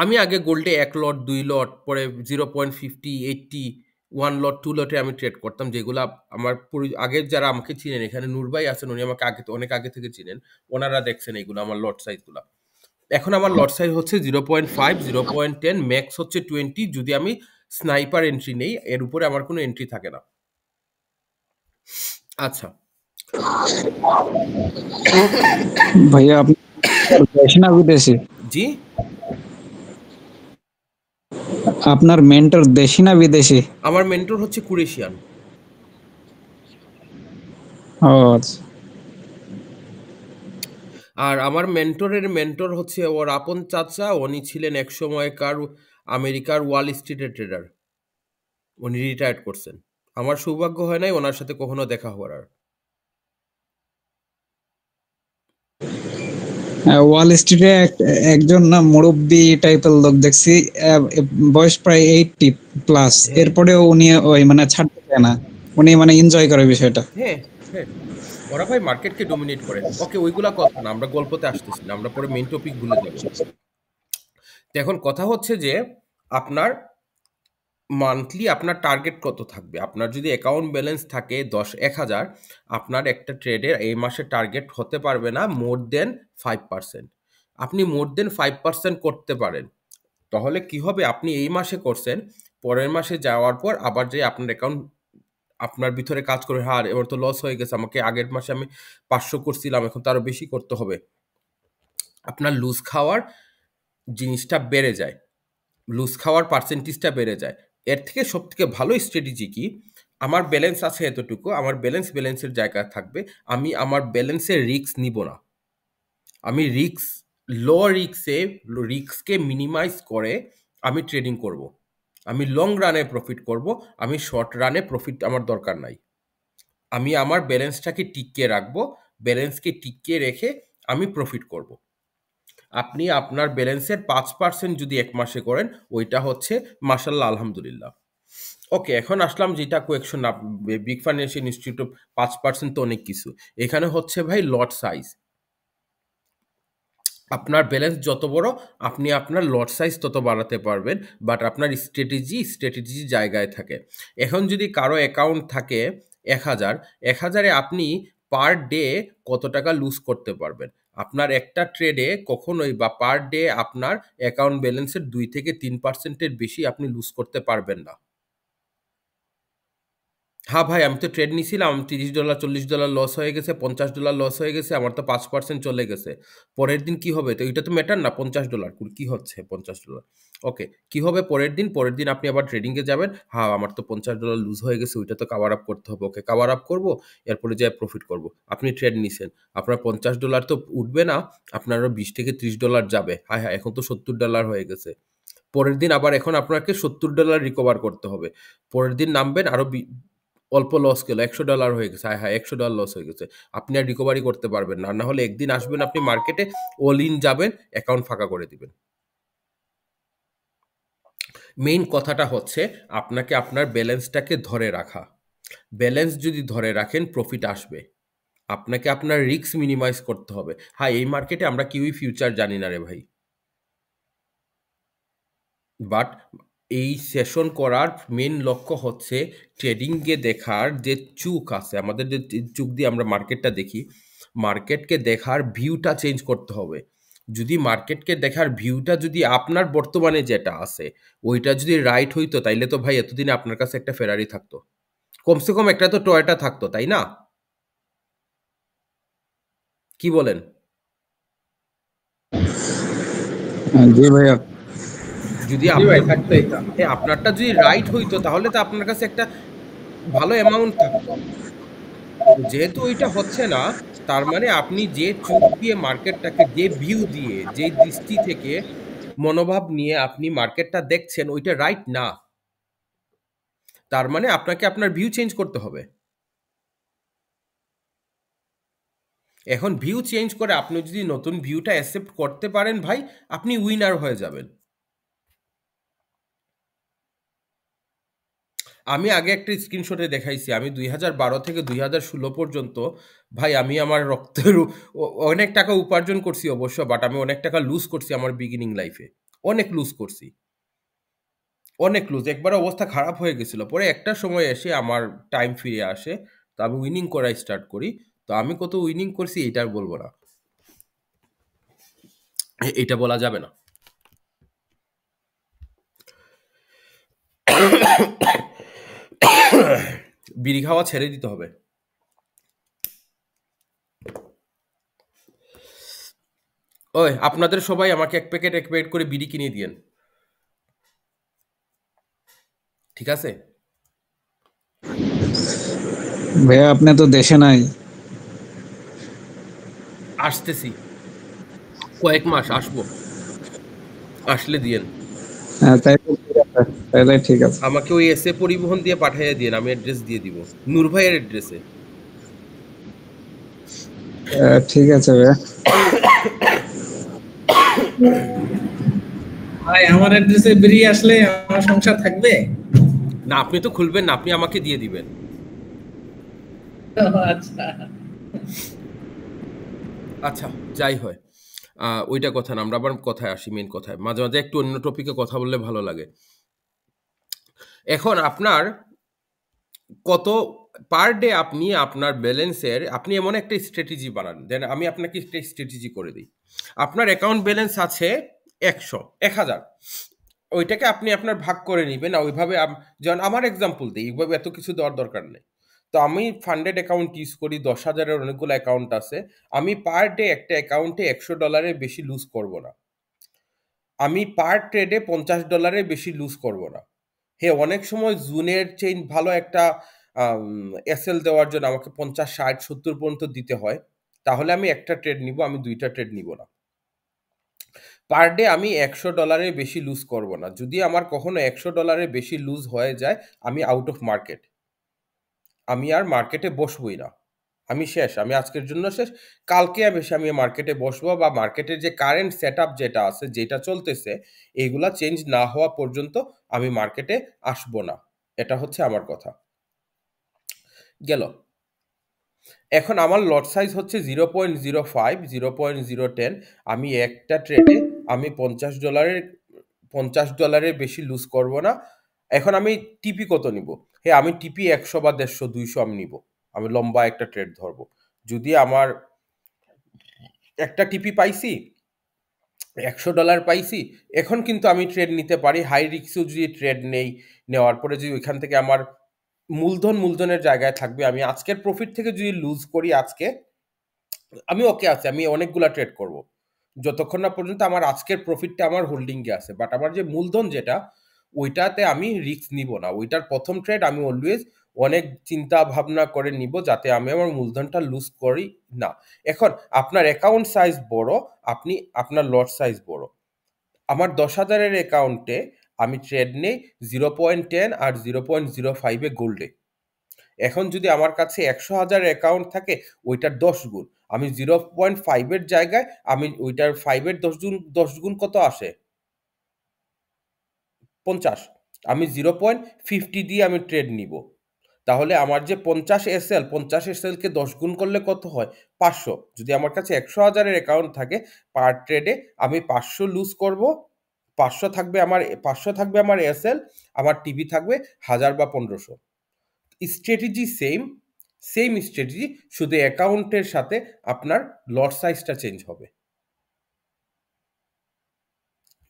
আমি আগে গোল্ডে এক লট দুই লট পরে zero point fifty eighty one lot two লটে আমি ট্রেড করতাম যেগুলো আমার আগের যারা আমাকে চিনেন এখানে নূরবাই আছেন উনি আমাকে আগে অনেক আগে থেকে চিনেন ওনারা দেখছেন এগুলো আমার লট সাইজগুলো এখন আমার লট সাইজ হচ্ছে zero point five zero point ten max হচ্ছে টোয়েন্টি যদি আমি স্নাইপার এন্ট্রি নেই এর উপরে আমার কোনো এন্ট্রি থাকে না। আচ্ছা। ভাইয়া আপনি [COUGHS] জি? আপনার মেন্টর দেশি না বিদেশি? আমার মেন্টর হচ্ছে কুরেশিয়ান। ও আর আমার মেন্টরের মেন্টর হচ্ছে ওর আপন চাচা উনি ছিলেন এক সময়কার আমেরিকার ওয়াল স্ট্রিটের ট্রেডার উনি রিটায়ার্ড করছেন। আমার সৌভাগ্য হয় নাই ওনার সাথে কখনো দেখা হওয়ার ওয়াল স্ট্রিটে একজন না মুরব্বী টাইপের লোক দেখছি বয়স প্রায় এইটটি প্লাস এরপরেও উনি ওই মানে ছাড়তে চায় না। উনি মানে এনজয় করে বিষয়টা। হ্যাঁ হ্যাঁ ওরা ভাই মার্কেটকে ডমিনেট করে। ওকে ওইগুলা কথা না আমরা গল্পতে আসতেছি না আমরা পরে মেইন টপিক ভুলে তো এখন কথা হচ্ছে যে আপনার মান্থলি আপনার টার্গেট কত থাকবে? আপনার যদি অ্যাকাউন্ট ব্যালেন্স থাকে দশ, এক হাজার, আপনার একটা ট্রেডের এই মাসে টার্গেট হতে পারবে না মোর দেন ফাইভ পার্সেন্ট আপনি মোর দেন ফাইভ পার্সেন্ট করতে পারেন। তাহলে কি হবে? আপনি এই মাসে করছেন, পরের মাসে যাওয়ার পর আবার যে আপনার অ্যাকাউন্ট আপনার ভিতরে কাজ করে হার এবার তো লস হয়ে গেছে, আমাকে আগের মাসে আমি পাঁচশো করছিলাম, এখন তো আরও বেশি করতে হবে। আপনার লুজ খাওয়ার জিনিসটা বেড়ে যায়। লুজ খাওয়ার পার্সেন্টেজটা বেড়ে যায়। এর থেকে সব থেকে ভালো স্ট্র্যাটেজি কি? আমার ব্যালেন্স আছে এতটুকু, আমার ব্যালেন্স ব্যালেন্সের জায়গা থাকবে, আমি আমার ব্যালেন্সের রিক্স নিব না। আমি রিস্ক লো রিক্সে রিক্সকে মিনিমাইজ করে আমি ট্রেডিং করব। আমি লং রানে প্রফিট করব, আমি শর্ট রানে প্রফিট আমার দরকার নাই। আমি আমার ব্যালেন্সটাকে টিকিয়ে রাখব ব্যালেন্সকে টিকিয়ে রেখে আমি প্রফিট করব। আপনি আপনার ব্যালেন্সের পাঁচ পার্সেন্ট যদি এক মাসে করেন, ওইটা হচ্ছে মাসাল্লাহ আলহামদুলিল্লাহ। ওকে, এখন আসলাম যেটা কোয়েকশন বিগ ফাইন্যান্সিয়াল ইনস্টিটিউট পাঁচ পার্সেন্ট তো অনেক কিছু। এখানে হচ্ছে ভাই লট সাইজ আপনার ব্যালেন্স যত বড়, আপনি আপনার লট সাইজ তত বাড়াতে পারবেন বাট আপনার স্ট্র্যাটেজি স্ট্র্যাটেজি জায়গায় থাকে। এখন যদি কারও অ্যাকাউন্ট থাকে এক হাজার, এক হাজারে আপনি পার ডে কত টাকা লুজ করতে পারবেন? আপনার একটা ট্রেডে কখনোই বা পার ডে আপনার অ্যাকাউন্ট ব্যালেন্সের দুই থেকে তিন পার্সেন্টের বেশি আপনি লুজ করতে পারবেন না। হ্যাঁ ভাই, আমি তো ট্রেড নিছিলাম, তিরিশ ডলার চল্লিশ ডলার লস হয়ে গেছে, পঞ্চাশ ডলার লস হয়ে গেছে, আমার তো পাঁচ পার্সেন্ট চলে গেছে। পরের দিন কি হবে? তো এটা তো ম্যাটার না, পঞ্চাশ ডলার কি হচ্ছে পঞ্চাশ ডলার ওকে কি হবে পরের দিন? পরের দিন আপনি আবার ট্রেডিংয়ে যাবেন হ্যাঁ আমার তো পঞ্চাশ ডলার লুজ হয়ে গেছে, ওইটা তো কাভার আপ করতে হবে ওকে কাভার আপ করব, এরপরে যাই প্রফিট করব। আপনি ট্রেড নিছেন, আপনার পঞ্চাশ ডলার তো উঠবে না, আপনারও বিশ থেকে ত্রিশ ডলার যাবে হ্যাঁ হ্যাঁ এখন তো সত্তর ডলার হয়ে গেছে। পরের দিন আবার এখন আপনাকে সত্তর ডলার রিকভার করতে হবে। পরের দিন নামবেন আরও অল্প লস গেল, একশো ডলার হয়ে গেছে হ্যাঁ হ্যাঁ একশো ডলার লস হয়ে গেছে। আপনি আর রিকভারি করতে পারবেন না না হলে একদিন আসবেন আপনি মার্কেটে অল ইন যাবেন অ্যাকাউন্ট ফাঁকা করে দিবেন। মেইন কথাটা হচ্ছে আপনাকে আপনার ব্যালেন্সটাকে ধরে রাখা। ব্যালেন্স যদি ধরে রাখেন প্রফিট আসবে। আপনাকে আপনার রিস্ক মিনিমাইজ করতে হবে। হ্যাঁ এই মার্কেটে আমরা কেউই ফিউচার জানি না রে ভাই। বাট এই সেশন করার মেন লক্ষ্য হচ্ছে ট্রেডিংকে দেখার যে চুক আছে, আমাদের যে চুক দিয়ে আমরা মার্কেটটা দেখি মার্কেটকে দেখার ভিউটা চেঞ্জ করতে হবে। যদি মার্কেটকে দেখার ভিউটা যদি আপনার বর্তমানে যেটা আছে, ওইটা যদি রাইট হইতো, তাইলে তো ভাই এতদিন আপনার কাছে একটা ফেরারি থাকতো। কমসে কম একটা তো টয়টা থাকতো, তাই না? কি বলেন? জি ভাইয়া। যদি আপনারটা যদি রাইট হইতো তাহলে তো আপনার কাছে একটা ভালো অ্যামাউন্ট থাকতো। যেহেতু ওইটা হচ্ছে না তার মানে আপনি যে চোখ দিয়ে মার্কেটটাকে যে ভিউ দিয়ে যে দৃষ্টি থেকে মনোভাব নিয়ে আপনি মার্কেটটা দেখছেন ওইটা রাইট না। তার মানে আপনাকে আপনার ভিউ চেঞ্জ করতে হবে। এখন ভিউ চেঞ্জ করে আপনি যদি নতুন ভিউটা অ্যাকসেপ্ট করতে পারেন ভাই আপনি উইনার হয়ে যাবেন। আমি আগে একটা স্ক্রিনশটে দেখাইছি। আমি দুই হাজার বারো থেকে দুই হাজার ষোলো পর্যন্ত, ভাই, আমি আমার রক্তের অনেক টাকা উপার্জন করছি অবশ্য বাট আমি অনেক টাকা লুজ করছি আমার বিগিনিং লাইফে অনেক লুজ করছি। অনেক লুজ একবার অবস্থা খারাপ হয়ে গেছিল। পরে একটা সময় এসে আমার টাইম ফিরে আসে, তো আমি উইনিং করা স্টার্ট করি। তো আমি কত উইনিং করছি এটা আর বলব না। এটা বলা যাবে না। বিড়ি খাওয়া ছেড়ে দিতে হবে। ওই আপনাদের সবাই আমাকে এক প্যাকেট এক প্যাকেট করে বিড়ি কিনে দিয়েন। ঠিক আছে? ভাইয়া আপনি তো দেশে নাই। আসতেছি। কয়েক মাস আসব। আসলে দিয়েন। হ্যাঁ তাই। তাহলে ঠিক আছে। আমাকে ওই এসে পরিবহন দিয়ে পাঠিয়ে আমি অ্যাড্রেস দিয়ে দিব। নূর ভাইয়ের অ্যাড্রেসে ঠিক আছে ভাই আমার অ্যাড্রেসে বেরিয়ে আসলে আমার সংসার থাকবে? না আপনি তো খুলবেন না আপনি আমাকে দিয়ে দিবেন। আচ্ছা। আচ্ছা যাই হয়। আহ, ওইটা কথা না আমরা আবার কথায় আসি মেন কথায়। মাঝে মাঝে একটু অন্য টপিকে কথা বললে ভালো লাগে। এখন আপনার কত পার ডে আপনি আপনার ব্যালেন্সের আপনি এমন একটা স্ট্র্যাটেজি বানান। দেন আমি আপনাকে একটা স্ট্র্যাটেজি করে দিই। আপনার অ্যাকাউন্ট ব্যালেন্স আছে একশো, এক হাজার। ওইটাকে আপনি আপনার ভাগ করে নেবেন। ওইভাবে যেমন আমার এক্সাম্পল দিই, এইভাবে এত কিছু দেওয়ার দরকার নেই। তো আমি ফান্ডেড অ্যাকাউন্ট ইউজ করি, দশ হাজারের অনেকগুলো অ্যাকাউন্ট আছে। আমি পার ডে একটা অ্যাকাউন্টে একশো ডলারের বেশি লুজ করব না। আমি পার ট্রেডে পঞ্চাশ ডলারের বেশি লুজ করব না। হ্যাঁ অনেক সময় জুনের চেইন ভালো একটা এসএল দেওয়ার জন্য আমাকে পঞ্চাশ, ষাট, সত্তর পর্যন্ত দিতে হয়। তাহলে আমি একটা ট্রেড নিব, আমি দুইটা ট্রেড নিব না। পার ডে আমি একশো ডলারের বেশি লুজ করব না। যদি আমার কখনো একশো ডলারের বেশি লুজ হয়ে যায়, আমি আউট অফ মার্কেট আমি আর মার্কেটে বসবই না। আমি শেষ, আমি আজকের জন্য শেষ। কালকে আমি আমি মার্কেটে বসবো বা মার্কেটের যে কারেন্ট সেট যেটা আছে, যেটা চলতেছে এইগুলা চেঞ্জ না হওয়া পর্যন্ত আমি মার্কেটে আসব না। এটা হচ্ছে আমার কথা। গেল। এখন আমার লট সাইজ হচ্ছে zero point zero five zero point zero ten আমি একটা ট্রেডে আমি পঞ্চাশ ডলারের পঞ্চাশ ডলারের বেশি লুজ করব না। এখন আমি টিপি কত নিব? হ্যাঁ আমি টিপি একশো বা দেড়শো, দুইশো আমি নিব। আমি লম্বা একটা ট্রেড ধরবো। যদি আমার একটা টিপি পাইছি, একশো ডলার পাইছি, এখন কিন্তু আমি ট্রেড নিতে পারি। হাই রিক্সেও যদি ট্রেড নেই, নেওয়ার পরে যদি ওইখান থেকে আমার মূলধন মূলধনের জায়গায় থাকবে, আমি আজকের প্রফিট থেকে যদি লুজ করি আজকে, আমি ওকে আছে, আমি অনেকগুলো ট্রেড করব। যতক্ষণ না পর্যন্ত আমার আজকের প্রফিটটা আমার হোল্ডিংয়ে আছে। বাট আমার যে মূলধন যেটা, ওইটাতে আমি রিস্ক নিব না। ওইটার প্রথম ট্রেড আমি অলওয়েজ অনেক চিন্তা ভাবনা করে নিব যাতে আমি আমার মূলধনটা লুজ করি না। এখন, আপনার অ্যাকাউন্ট সাইজ বড়, আপনি আপনার লট সাইজ বড়। আমার দশ হাজারের অ্যাকাউন্টে আমি ট্রেড নেই জিরো পয়েন্ট টেন আর জিরো পয়েন্ট জিরো ফাইভে গোল্ডে এখন যদি আমার কাছে একশো হাজার অ্যাকাউন্ট থাকে, ওইটার দশ গুণ। আমি জিরো পয়েন্ট ফাইভের জায়গায়, আমি ওইটার ফাইভের দশ গুণ দশ গুণ কত আসে? পঞ্চাশ। আমি জিরো পয়েন্ট ফিফটি দিয়ে আমি ট্রেড নিব। তাহলে আমার যে পঞ্চাশ এস এল পঞ্চাশ এস এলকে দশ গুণ করলে কত হয়? পাঁচশো। যদি আমার কাছে একশো হাজারের অ্যাকাউন্ট থাকে পার ট্রেডে আমি পাঁচশো লুজ করব। পাঁচশো থাকবে আমার, পাঁচশো থাকবে আমার এস এল আমার টিভি থাকবে হাজার বা পনেরোশো। স্ট্র্যাটেজি সেম সেম স্ট্র্যাটেজি শুধু অ্যাকাউন্টের সাথে আপনার লট সাইজটা চেঞ্জ হবে।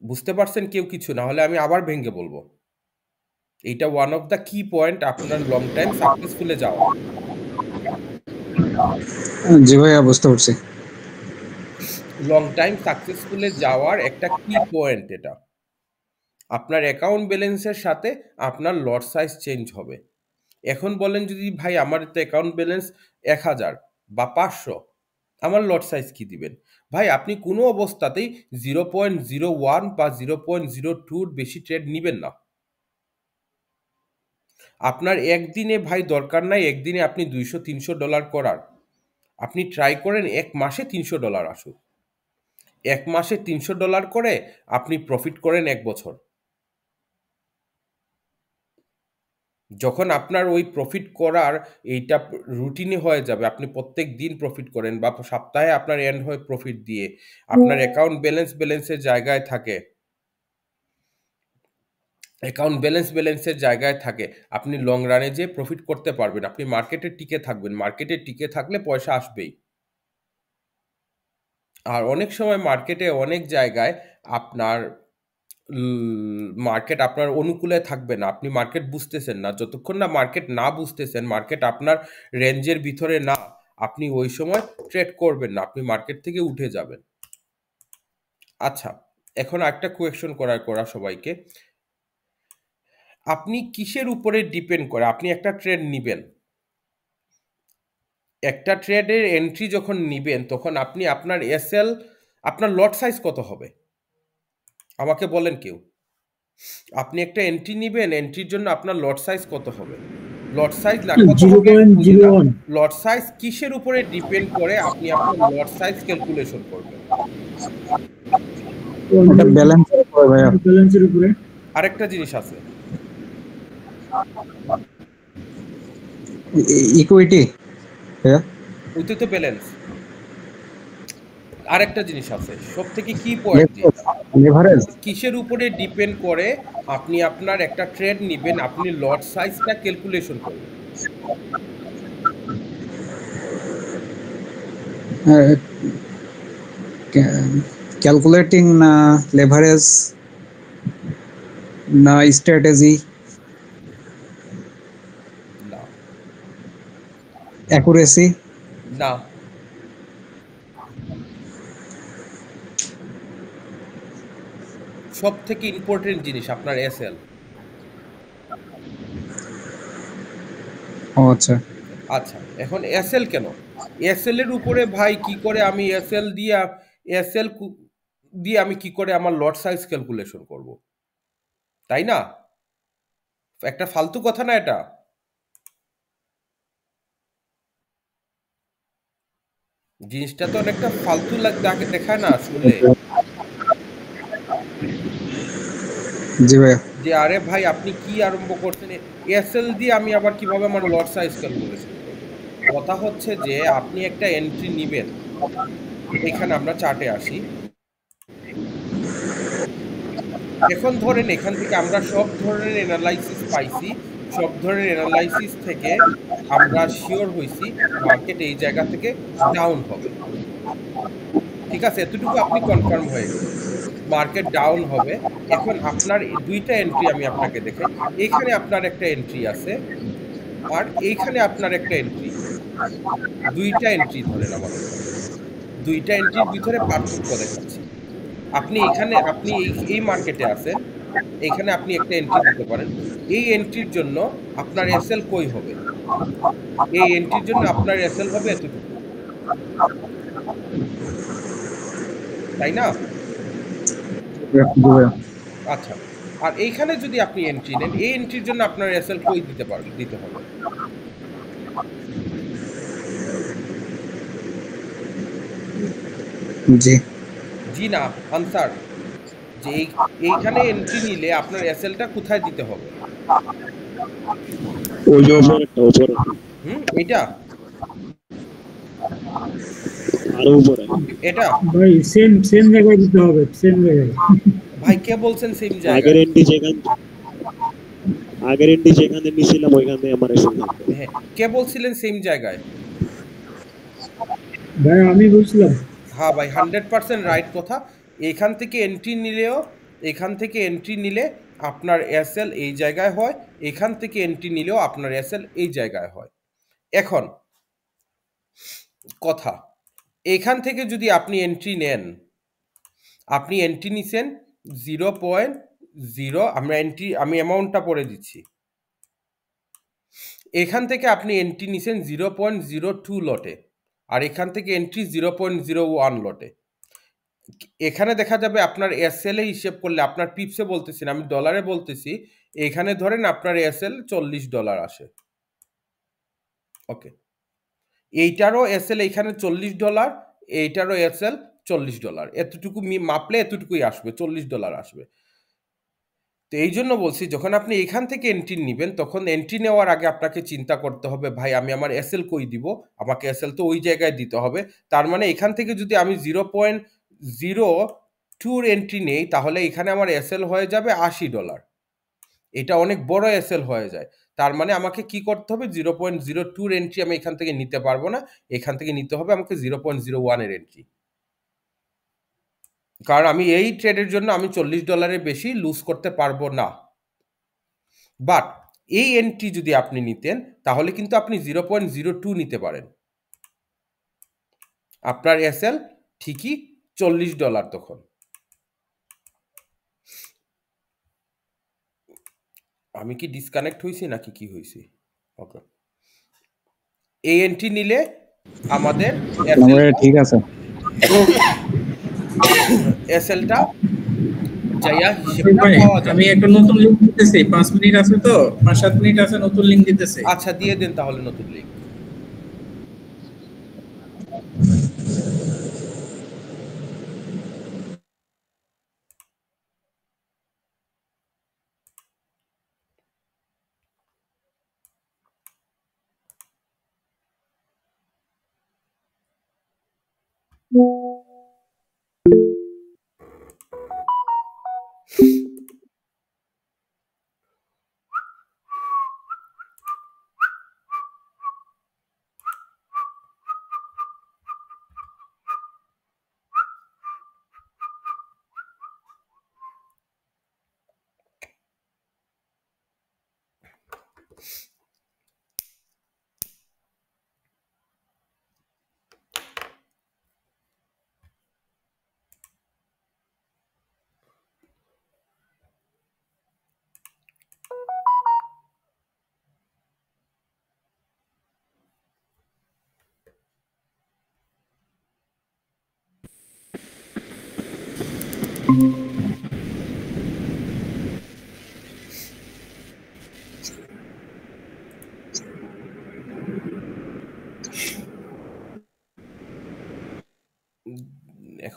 বুঝতে পারছেন কেউ কিছু? না হলে আমি আবার ভেঙে বলব। এইটা one of the key point আপনার লং টাইম সাকসেসফুলে যাওয়া। জি ভাইয়া বুঝতে পারছি। লং টাইম সাকসেসফুলে যাওয়ার একটা কি পয়েন্ট এটা। আপনার অ্যাকাউন্ট ব্যালেন্সের সাথে আপনার লট সাইজ চেঞ্জ হবে। এখন বলেন যদি ভাই আমার তো অ্যাকাউন্ট ব্যালেন্স এক হাজার বা পাঁচশো আমার লট সাইজ কি দিবেন? ভাই আপনি কোনো অবস্থাতেই জিরো পয়েন্ট জিরো ওয়ান বা জিরো পয়েন্ট জিরো টুর বেশি ট্রেড নেবেন না। আপনার একদিনে ভাই দরকার নাই একদিনে আপনি দুইশো তিনশো ডলার করার। আপনি ট্রাই করেন এক মাসে তিনশো ডলার আসুক। এক মাসে তিনশো ডলার করে আপনি প্রফিট করেন এক বছর। যখন আপনার ওই প্রফিট করার এইটা রুটিনে হয়ে যাবে আপনি প্রত্যেক দিন প্রফিট করেন বা সপ্তাহে আপনার এন্ড হয় প্রফিট দিয়ে। আপনার অ্যাকাউন্ট ব্যালেন্স ব্যালেন্সের জায়গায় থাকে। অ্যাকাউন্ট ব্যালেন্স ব্যালেন্সের জায়গায় থাকে, আপনি লং রানে যে প্রফিট করতে পারবেন, আপনি মার্কেটে টিকে থাকবেন। মার্কেটে টিকে থাকলে পয়সা আসবেই। আর অনেক সময় মার্কেটে অনেক জায়গায় আপনার মার্কেট আপনার অনুকূলে থাকবে না। আপনি মার্কেট বুঝতেছেন না। যতক্ষণ না মার্কেট না বুঝতেছেন মার্কেট আপনার রেঞ্জের ভিতরে না, আপনি ওই সময় ট্রেড করবেন না। আপনি মার্কেট থেকে উঠে যাবেন। আচ্ছা এখন একটা কোয়েকশন করার, করা সবাইকে। আপনি কিসের উপরে ডিপেন্ড করে? আপনি একটা ট্রেড নিবেন। একটা ট্রেডের এন্ট্রি যখন নিবেন তখন আপনি আপনার এসএল আপনার লট সাইজ কত হবে? আমাকে বলেন কেউ। আপনি একটা এন্ট্রি নিবেন এন্ট্রির জন্য আপনার লট সাইজ কত হবে? লট সাইজ না কত হবে? লট সাইজ কিসের উপরে ডিপেন্ড করে আপনি আপনার লট সাইজ ক্যালকুলেশন করবেন? ব্যালেন্সের উপরে। আরেকটা জিনিস আছে। ইকুইটি ওইতে তো ব্যালেন্স আরেকটা জিনিস আছে সব থেকে কি পয়েন্ট লিভারেজ কিসের উপরে ডিপেন্ড করে আপনি আপনার একটা ট্রেড নেবেন আপনি লট সাইজটা ক্যালকুলেশন করবেন ক্যালকুলেটিং না লেভারেজ না স্ট্র্যাটেজি না অ্যাকুরেসি না। সব থেকে ইম্পর্টেন্ট জিনিস আপনার এসএল ও আচ্ছা। আচ্ছা এখন এসএল কেন? এসএল এর উপরে ভাই কি করে আমি এসএল দিয়ে এসএল দিয়ে আমি কি করে আমার লট সাইজ ক্যালকুলেশন করব? তাই না? একটা ফালতু কথা না এটা? জিনিসটা তো অনেকটা ফালতু লাগে দেখায় না শুনলে? জি ভাইয়া। যে আরে ভাই আপনি কি আরম্ভ করছেন? এসএল দিয়ে আমি আবার কীভাবে আমার লট সাইজ ক্যালকুলেশন করব কথা হচ্ছে যে আপনি একটা এন্ট্রি নেবেন। এখানে আমরা চার্টে আসি। এখন ধরেন এখান থেকে আমরা সব ধরনের অ্যানালাইসিস পাইছি। সব ধরনের অ্যানালাইসিস থেকে আমরা শিওর হয়েছি মার্কেট এই জায়গা থেকে ডাউন হবে। ঠিক আছে? এতটুকু আপনি কনফার্ম হয়ে মার্কেট ডাউন হবে। এখন আপনার দুইটা এন্ট্রি আমি আপনাকে দেখাই এখানে আপনার একটা এন্ট্রি আছে আর এইখানে আপনার একটা এন্ট্রি দুইটা এন্ট্রি ধরেন আমাদের। দুইটা এন্ট্রির ভিতরে পার্থক্য দেখাচ্ছি। আপনি এখানে, আপনি এই মার্কেটে আছেন এখানে আপনি একটা এন্ট্রি দিতে পারেন। এই এন্ট্রির জন্য আপনার এসএল কই হবে? এই এন্ট্রির জন্য আপনার এসএল হবে এতটুকু। তাই না? আচ্ছা আর এইখানে যদি আপনি এন্ট্রি নেন এই এন্ট্রির জন্য আপনার এসএল কই দিতে পারবেন দিতে হবে? জি। জি না আনসার যে এই এইখানে এন্ট্রি নিলে আপনার এসএলটা কোথায় দিতে হবে? ওই যে উপরে হুম এটা? আরও উপরে। এটা? ভাই সেম সেম জায়গায় দিতে হবে সেম জায়গায়। ভাই কে বলছেন সেম আগের জায়গায় এন্ডি যেখান আগের এন্ডি যেখানে নিছিলাম ওইখানে আমার এসে হ্যাঁ কে বলছিলেন সেম জায়গায়? ভাই আমি বলছিলাম। হ্যাঁ ভাই হান্ড্রেড পার্সেন্ট রাইট কথা। এখান থেকে এন্ট্রি নিলেও, এখান থেকে এন্ট্রি নিলে আপনার এসএল এই জায়গায় হয়, এখান থেকে এন্ট্রি নিলেও আপনার এসএল এই জায়গায় হয়। এখন, কথা, এখান থেকে যদি আপনি এন্ট্রি নেন, আপনি এন্ট্রি নিছেন জিরো পয়েন্ট জিরো আমরা এন্ট্রি আমি অ্যামাউন্টটা পড়ে দিচ্ছি। এখান থেকে আপনি এন্ট্রি নিছেন জিরো পয়েন্ট জিরো টু লটে, আর এখান থেকে entry zero point zero one লটে। এখানে দেখা যাবে আপনার এসএল এ হিসেব করলে, আপনার পিপসে বলতেছি না, আমি ডলারে বলতেছি, এখানে ধরেন আপনার এসএল চল্লিশ ডলার আসে। ওকে এইটারও এসএল এইখানে চল্লিশ ডলার এইটারও এসএল চল্লিশ ডলার এতটুকু মাপলে এতটুকুই আসবে, চল্লিশ ডলার আসবে। তো এই জন্য বলছি, যখন আপনি এখান থেকে এন্ট্রি নেবেন, তখন এন্ট্রি নেওয়ার আগে আপনাকে চিন্তা করতে হবে, ভাই, আমি আমার এসএল কই দিব? আমাকে এসএল তো ওই জায়গায় দিতে হবে। তার মানে এখান থেকে যদি আমি জিরো পয়েন্ট জিরো টুর এন্ট্রি নেই, তাহলে এখানে আমার এসএল হয়ে যাবে আশি ডলার এটা অনেক বড় এসএল হয়ে যায়। তার মানে আমাকে কি করতে হবে? জিরো পয়েন্ট জিরো টুর এন্ট্রি আমি এখান থেকে নিতে পারব না। এখান থেকে নিতে হবে আমাকে জিরো পয়েন্ট জিরো ওয়ানের এন্ট্রি কারণ আমি এই ট্রেডের জন্য আমি চল্লিশ ডলারের বেশি লুজ করতে পারব না। বাট এই এন্ট্রি যদি আপনি নিতেন, তাহলে কিন্তু আপনি জিরো পয়েন্ট জিরো টু নিতে পারেন। আপনার এসএল ঠিকই চল্লিশ ডলার তখন। আমি কি ডিসকানেক্ট হয়েছি নাকি কি হয়েছি ওকে এই এন্ট্রি নিলে আমাদের ঠিক আছে। এসএলটা যাইয়া আমি একটা নতুন লিঙ্ক দিতেছি পাঁচ মিনিট আছে তো? পাঁচ সাত মিনিট আছে নতুন লিঙ্ক দিতেছি। আচ্ছা দিয়ে দেন তাহলে নতুন Yeah.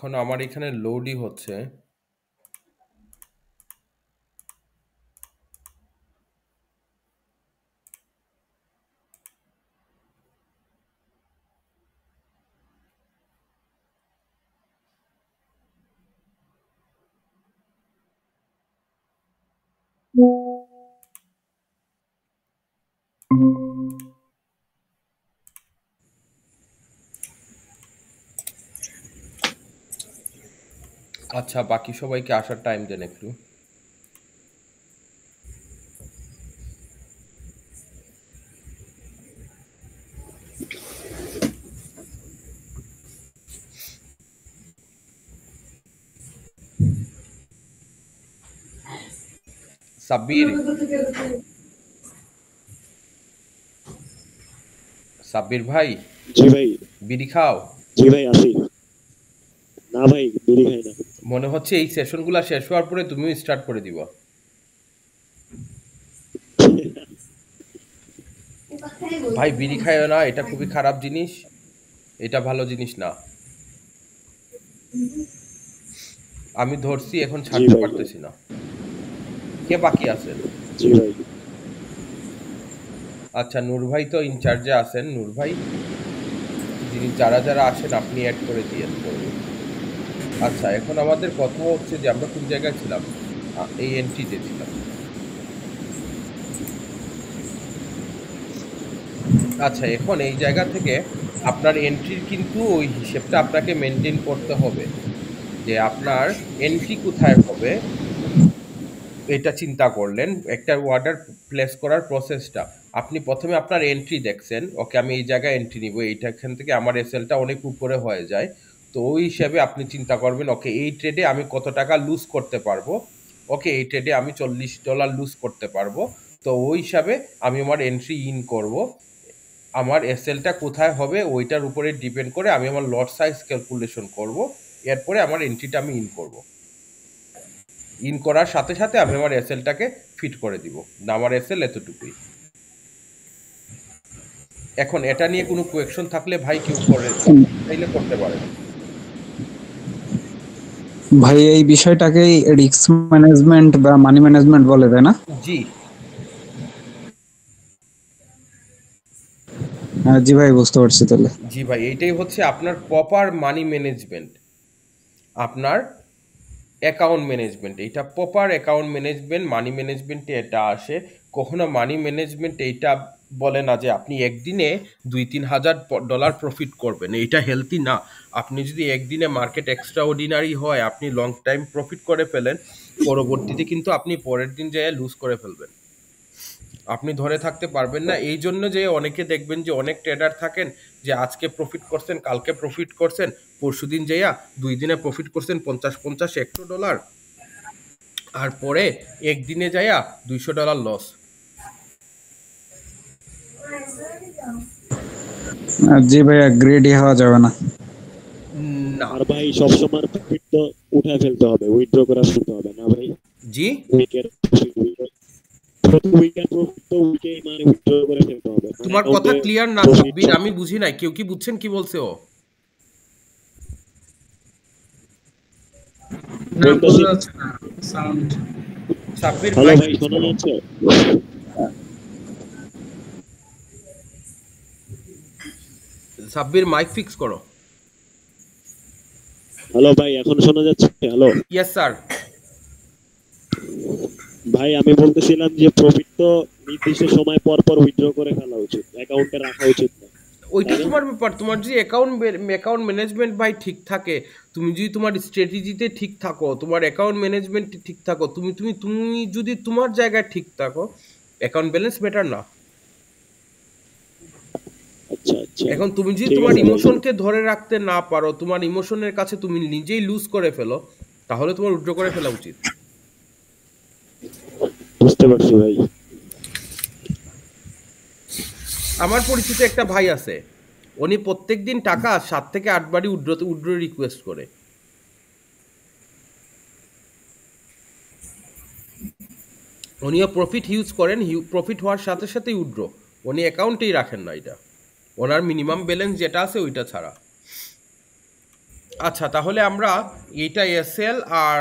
এখন আমার এখানে লোডই হচ্ছে। আচ্ছা বাকি সবাইকে আসার টাইম দেন একটু। সাব্বির? সাব্বির ভাই? জি ভাই। বিড়ি খাও? জি ভাই আসি। মনে হচ্ছে এই সেশনগুলো শেষ হওয়ার পরে তুমিও স্টার্ট করে দিবা। ভাই বিড়ি খাইও না এটা খুবই খারাপ জিনিস। এটা ভালো জিনিস না। আমি ধরছি এখন ছাড়তে পারতেছি না। কে বাকি আছেন? আচ্ছা নূর ভাই তো ইনচার্জে আছেন। নূর ভাই যিনি যারা যারা আসেন আপনি অ্যাড করে দিয়েন আচ্ছা এখন আমাদের কথা হচ্ছে যে আমরা কোন জায়গায় ছিলাম? এই এন্ট্রিতে ছিলাম। আচ্ছা এখন এই জায়গা থেকে আপনার এন্ট্রির কিন্তু ওই হিসেবটা আপনাকে মেনটেন করতে হবে যে আপনার এন্ট্রি কোথায় হবে, এটা চিন্তা করলেন। একটা অর্ডার প্লেস করার প্রসেসটা আপনি প্রথমে আপনার এন্ট্রি দেখছেন, ওকে, আমি এই জায়গায় এন্ট্রি নিব। এইটা এখান থেকে আমার এসএলটা অনেক উপরে হয়ে যায়। তো ওই হিসাবে আপনি চিন্তা করবেন, ওকে, এই ট্রেডে আমি কত টাকা লুজ করতে পারব? ওকে, এই ট্রেডে আমি চল্লিশ ডলার লুজ করতে পারব? তো ওই হিসাবে আমি আমার এন্ট্রি ইন করব। আমার এসএলটা কোথায় হবে ওইটার উপরে ডিপেন্ড করে আমি আমার লট সাইজ ক্যালকুলেশন করব। এরপরে আমার এন্ট্রিটা আমি ইন করব। ইন করার সাথে সাথে আমি আমার এসএলটাকে ফিট করে দিব। না আমার এসএল এতটুকুই। এখন এটা নিয়ে কোনো কোয়েকশন থাকলে ভাই কেউ করে চাইলে করতে পারে ভাই এই বিষয়টাকে রিস্ক ম্যানেজমেন্ট বা মানি ম্যানেজমেন্ট বলে তাই না? জি। হ্যাঁ, জি ভাই বুঝতে পারছি তাহলে। জি ভাই এইটাই হচ্ছে আপনার প্রপার মানি ম্যানেজমেন্ট আপনার অ্যাকাউন্ট ম্যানেজমেন্ট এইটা প্রপার অ্যাকাউন্ট ম্যানেজমেন্ট মানি ম্যানেজমেন্টে এটা আসে। কখনো মানি ম্যানেজমেন্ট এইটা বলে না যে আপনি একদিনে দুই তিন হাজার ডলার প্রফিট করবেন। এইটা হেলদি না। আপনি যদি একদিনে মার্কেট এক্সট্রা অর্ডিনারি হয়, আপনি লং টাইম প্রফিট করে ফেলেন, পরবর্তীতে কিন্তু আপনি পরের দিন যেয়ে লুজ করে ফেলবেন। আপনি ধরে থাকতে পারবেন না। এই জন্য যে অনেকে দেখবেন যে অনেক ট্রেডার থাকেন যে আজকে প্রফিট করছেন, কালকে প্রফিট করছেন, পরশু দিন যেয়া দুই দিনে প্রফিট করছেন পঞ্চাশ পঞ্চাশ, একশো ডলার আর পরে একদিনে যাইয়া দুইশো ডলার লস জি ভাইয়া গ্রেডি হওয়া যাবে না। আর ভাই সবসময় প্রফিট তো উঠায় ফেলতে হবে উইথড্র করে ফেলতে হবে না ভাই? জি? প্রতি প্রফিট তো মানে উইথড্র করে ফেলতে হবে। মানে তোমার কথা ক্লিয়ার না সাব্বির আমি বুঝি নাই কেউ কি বুঝছেন কি বলছে ও? বলতেছি। সাব্বির ভাই শোনা যাচ্ছে? সাব্বির মাইক ফিক্স করো। হ্যালো ভাই এখন শোনা যাচ্ছে? হ্যালো। ইয়েস স্যার ভাই আমি বলতেছিলাম যে প্রফিট তো নির্দিষ্ট সময় পর পর উইথড্র করে ফেলা উচিত অ্যাকাউন্টে রাখা উচিত না। ওইটা তোমার ব্যাপার তোমার যদি অ্যাকাউন্ট অ্যাকাউন্ট ম্যানেজমেন্ট ভাই ঠিক থাকে তুমি যদি তোমার স্ট্র্যাটেজিতে ঠিক থাকো তোমার অ্যাকাউন্ট ম্যানেজমেন্ট ঠিক থাকো তুমি তুমি তুমি যদি তোমার জায়গায় ঠিক থাকো অ্যাকাউন্ট ব্যালেন্স বেটার না। এখন তুমি যদি তোমার। ইমোশনকে ধরে রাখতে না পারো তোমার ইমোশনের কাছে তুমি নিজেই লুজ করে ফেলো তাহলে তোমার উইথড্র করে ফেলা উচিত। বুঝতে পারছি ভাই। আমার পরিচিত একটা ভাই আছে উনি প্রত্যেকদিন টাকা সাত থেকে আট বারই উইথড্রতে উইথড্র রিকোয়েস্ট করে। উনিও প্রফিট ইউজ করেন প্রফিট হওয়ার সাথে সাথেই উইথড্র উনি অ্যাকাউন্টেই রাখেন না এটা। ওনার মিনিমাম ব্যালেন্স যেটা আছে ওইটা ছাড়া। আচ্ছা তাহলে আমরা এইটা এসএল আর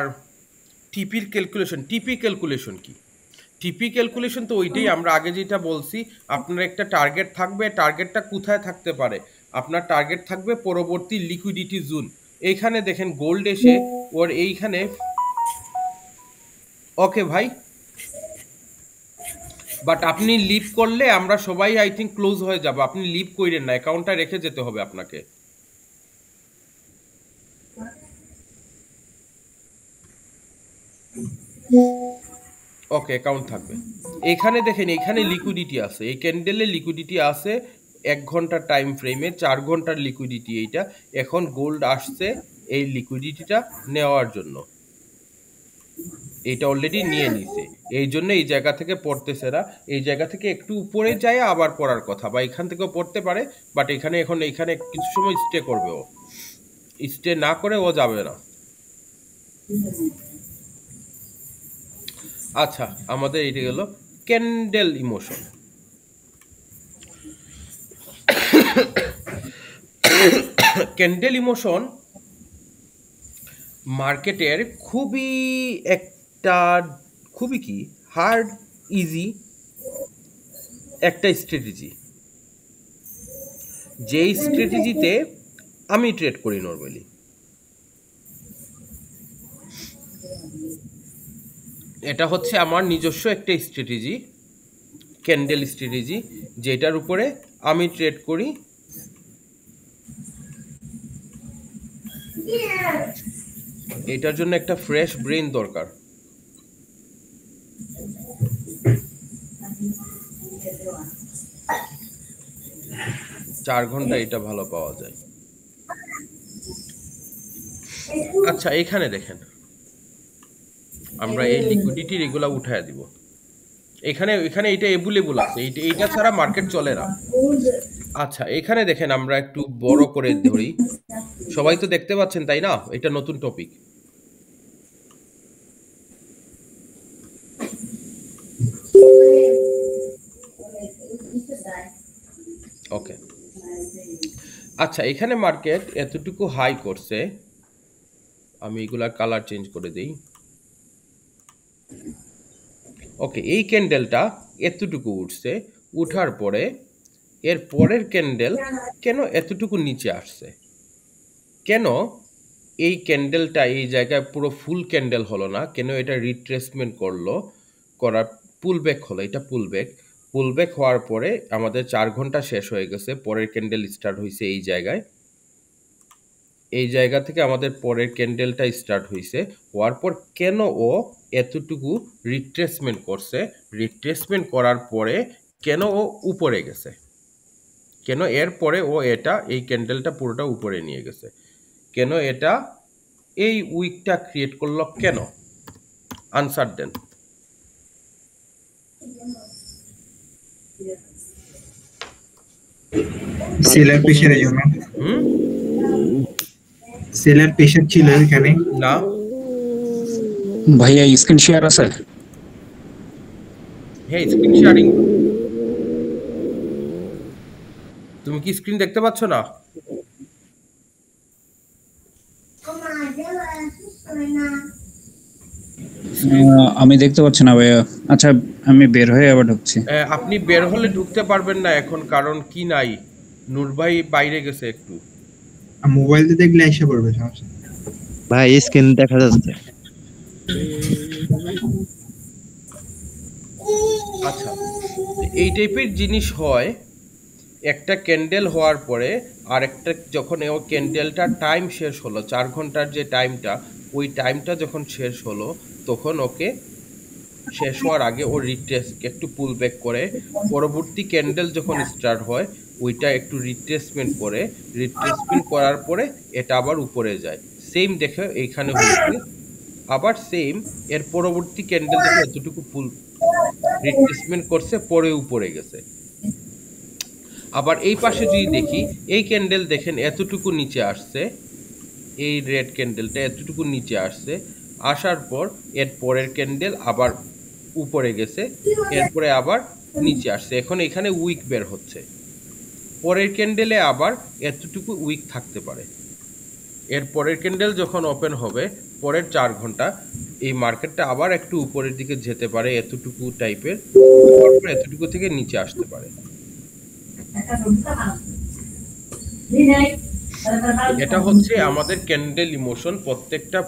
টিপির ক্যালকুলেশন টিপি ক্যালকুলেশন কি? টিপি ক্যালকুলেশন তো ওইটাই আমরা আগে যেটা বলছি, আপনার একটা টার্গেট থাকবে টার্গেটটা কোথায় থাকতে পারে? আপনার টার্গেট থাকবে পরবর্তী লিকুইডিটি জোন এইখানে দেখেন গোল্ড এসে ওর এইখানে ওকে ভাই। বাট আপনি লিভ করলে আমরা সবাই আই থিঙ্ক ক্লোজ হয়ে যাব। আপনি লিভ কইরেন না অ্যাকাউন্টটা রেখে যেতে হবে আপনাকে। ওকে অ্যাকাউন্ট থাকবে। এখানে দেখেন, এখানে লিকুইডিটি আছে। এই ক্যান্ডেলে লিকুইডিটি আছে এক ঘণ্টার টাইম ফ্রেমে চার ঘণ্টার লিকুইডিটি এইটা। এখন গোল্ড আসছে এই লিকুইডিটিটা নেওয়ার জন্য। এটা অলরেডি নিয়ে নিছে। এই জন্য এই জায়গা থেকে পড়তেছে না এই জায়গা থেকে একটু উপরে যায় আবার পড়ার কথা বা এখান থেকেও পড়তে পারে বাট এখানে এখন এখানে কিছু সময় স্টে করবে ও। স্টে না করে ও যাবে না। আচ্ছা আমাদের এটা গেল ক্যান্ডেল ইমোশন ক্যান্ডেল ইমোশন মার্কেটের খুবই একটা খুবই কি? হার্ড ইজি একটা স্ট্র্যাটেজি যেই স্ট্র্যাটেজিতে আমি ট্রেড করি নর্মালি এটা হচ্ছে আমার নিজস্ব একটা স্ট্র্যাটেজি ক্যান্ডেল স্ট্র্যাটেজি যেটার উপরে আমি ট্রেড করি এটার জন্য একটা ফ্রেশ ব্রেন দরকার। চার ঘণ্টা এটা ভালো পাওয়া যায়। আচ্ছা এখানে দেখেন। আমরা এই লিকুইডিটির এগুলা উঠায় দিব। এখানে এখানে এটা এভেলেবল আছে। এইটা ছাড়া মার্কেট চলে না। আচ্ছা এখানে দেখেন আমরা একটু বড় করে ধরি। সবাই তো দেখতে পাচ্ছেন, তাই না? এটা নতুন টপিক ওকে আচ্ছা এখানে মার্কেট এতটুকু হাই করছে। আমি এগুলার কালার চেঞ্জ করে দিই। ওকে এই ক্যান্ডেলটা এতটুকু উঠছে। উঠার পরে এর পরের ক্যান্ডেল কেন এতটুকু নিচে আসছে? কেন এই ক্যান্ডেলটা এই জায়গায় পুরো ফুল ক্যান্ডেল হলো না? কেন এটা রিট্রেসমেন্ট করল? করার পুলব্যাক হলো? এটা পুলব্যাক পুলব্যাক হওয়ার পরে আমাদের চার ঘণ্টা শেষ হয়ে গেছে, পরের ক্যান্ডেল স্টার্ট হয়েছে এই জায়গায়। এই জায়গা থেকে আমাদের পরের ক্যান্ডেলটা স্টার্ট হয়েছে হওয়ার পর কেন ও এতটুকু রিট্রেসমেন্ট করছে? রিট্রেসমেন্ট করার পরে কেন ও উপরে গেছে? কেন এর পরে ও এটা, এই ক্যান্ডেলটা পুরোটা উপরে নিয়ে গেছে? কেন এটা, এই উইকটা ক্রিয়েট করল কেন? আনসার দেন। সেলার প্রেশারের জন্য হুম সেলার প্রেশার ছিল এখানে না ভাইয়া স্ক্রিন শেয়ার আছে হ্যাঁ স্ক্রিন শেয়ারিং তুমি কি স্ক্রিন দেখতে পাচ্ছ না আহ, আমি দেখতে পাচ্ছি না ভাইয়া আচ্ছা আমি বের হয়ে আবার ঢুকছি। আপনি বের হলে ঢুকতে পারবেন না এখন কারণ কি নাই? নূর ভাই বাইরে গেছে একটু। মোবাইল দিয়ে দেখলে এসে পড়বে সমস্যা। ভাই স্ক্রিন দেখা যাচ্ছে। আচ্ছা এই টাইপের জিনিস হয় একটা ক্যান্ডেল হওয়ার পরে আরেকটা যখন ও ক্যান্ডেলটার টাইম শেষ হলো চার ঘণ্টার যে টাইমটা ওই টাইমটা যখন শেষ হলো তখন ওকে শেষ হওয়ার আগে ও রিট্রেস একটু পুল ব্যাক করে। পরবর্তী ক্যান্ডেল যখন স্টার্ট হয়, ওইটা একটু রিট্রেসমেন্ট করে। রিট্রেসমেন্ট করার পরে এটা আবার উপরে যায়। সেম দেখে এইখানে হয়েছে। আবার সেম এর পরবর্তী ক্যান্ডেল দেখে এতটুকু পুল রিপ্লেসমেন্ট করছে, পরে উপরে গেছে। আবার এই পাশে যদি দেখি, এই ক্যান্ডেল দেখেন এতটুকু নিচে আসছে। এই রেড ক্যান্ডেলটা এতটুকু নিচে আসছে। আসার পর এর পরের ক্যান্ডেল আবার উপরে গেছে, এরপরে আবার নিচে আসছে। এখন এখানে উইক বের হচ্ছে। পরের ক্যান্ডেলে আবার এতটুকু উইক থাকতে পারে। এর পরের ক্যান্ডেল যখন ওপেন হবে, পরের চার ঘণ্টা, এই মার্কেটটা আবার একটু উপরের দিকে যেতে পারে, এতটুকু টাইপের এতটুকু থেকে নিচে আসতে পারে। এটা হচ্ছে আমাদের ক্যান্ডেল ইমোশন প্রত্যেকটা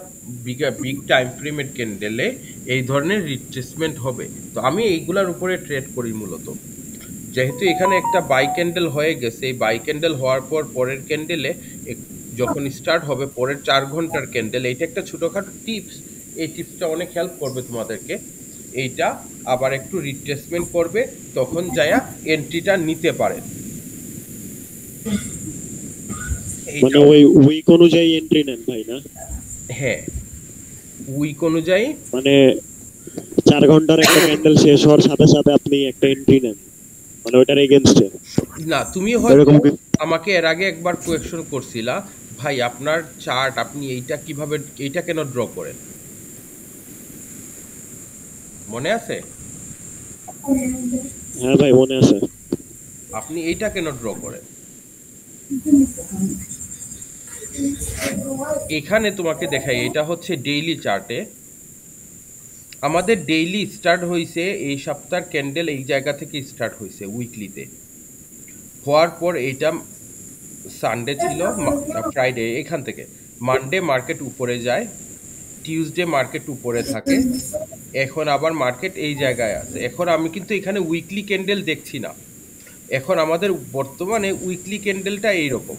বিগ বিগ টাইম ফ্রেমের ক্যান্ডেলে এই ধরনের রিট্রেসমেন্ট হবে। তো আমি এইগুলার উপরে ট্রেড করি মূলত। যেহেতু এখানে একটা বাই ক্যান্ডেল হয়ে গেছে, এই বাই ক্যান্ডেল হওয়ার পর পরের ক্যান্ডেলে যখন স্টার্ট হবে, পরের চার ঘণ্টার ক্যান্ডেল এইটা একটা ছোটোখাটো টিপস এই টিপসটা অনেক হেল্প করবে তোমাদেরকে। এইটা আবার একটু রিট্রেসমেন্ট করবে, তখন যায়া এন্ট্রিটা নিতে পারেন। মানে ওই উইক অনুযায়ী এন্ট্রি নেন ভাই না? হ্যাঁ উইক অনুযায়ী। মানে চার ঘণ্টার একটা ক্যান্ডেল শেষ হওয়ার সাথে সাথে আপনি একটা এন্ট্রি নেন। মানে ওইটার এগেনস্টে না তুমি হয়তো আমাকে এর আগে একবার কোয়েকশন করছিলা ভাই আপনার চার্ট আপনি এইটা কীভাবে এইটা কেন ড্র করেন? মনে আছে? হ্যাঁ ভাই মনে আছে। আপনি এইটা কেন ড্র করেন? এখানে তোমাকে দেখাই, এটা হচ্ছে ডেইলি চার্টে আমাদের ডেইলি স্টার্ট হয়েছে এই সপ্তাহের ক্যান্ডেল এই জায়গা থেকে স্টার্ট হয়েছে উইকলিতে হওয়ার পর এইটা সানডে ছিল ফ্রাইডে এখান থেকে। মানডে মার্কেট উপরে যায় টিউসডে মার্কেট উপরে থাকে। এখন আবার মার্কেট এই জায়গায় আছে। এখন আমি কিন্তু এখানে উইকলি ক্যান্ডেল দেখছি না। এখন আমাদের বর্তমানে উইকলি ক্যান্ডেলটা এইরকম।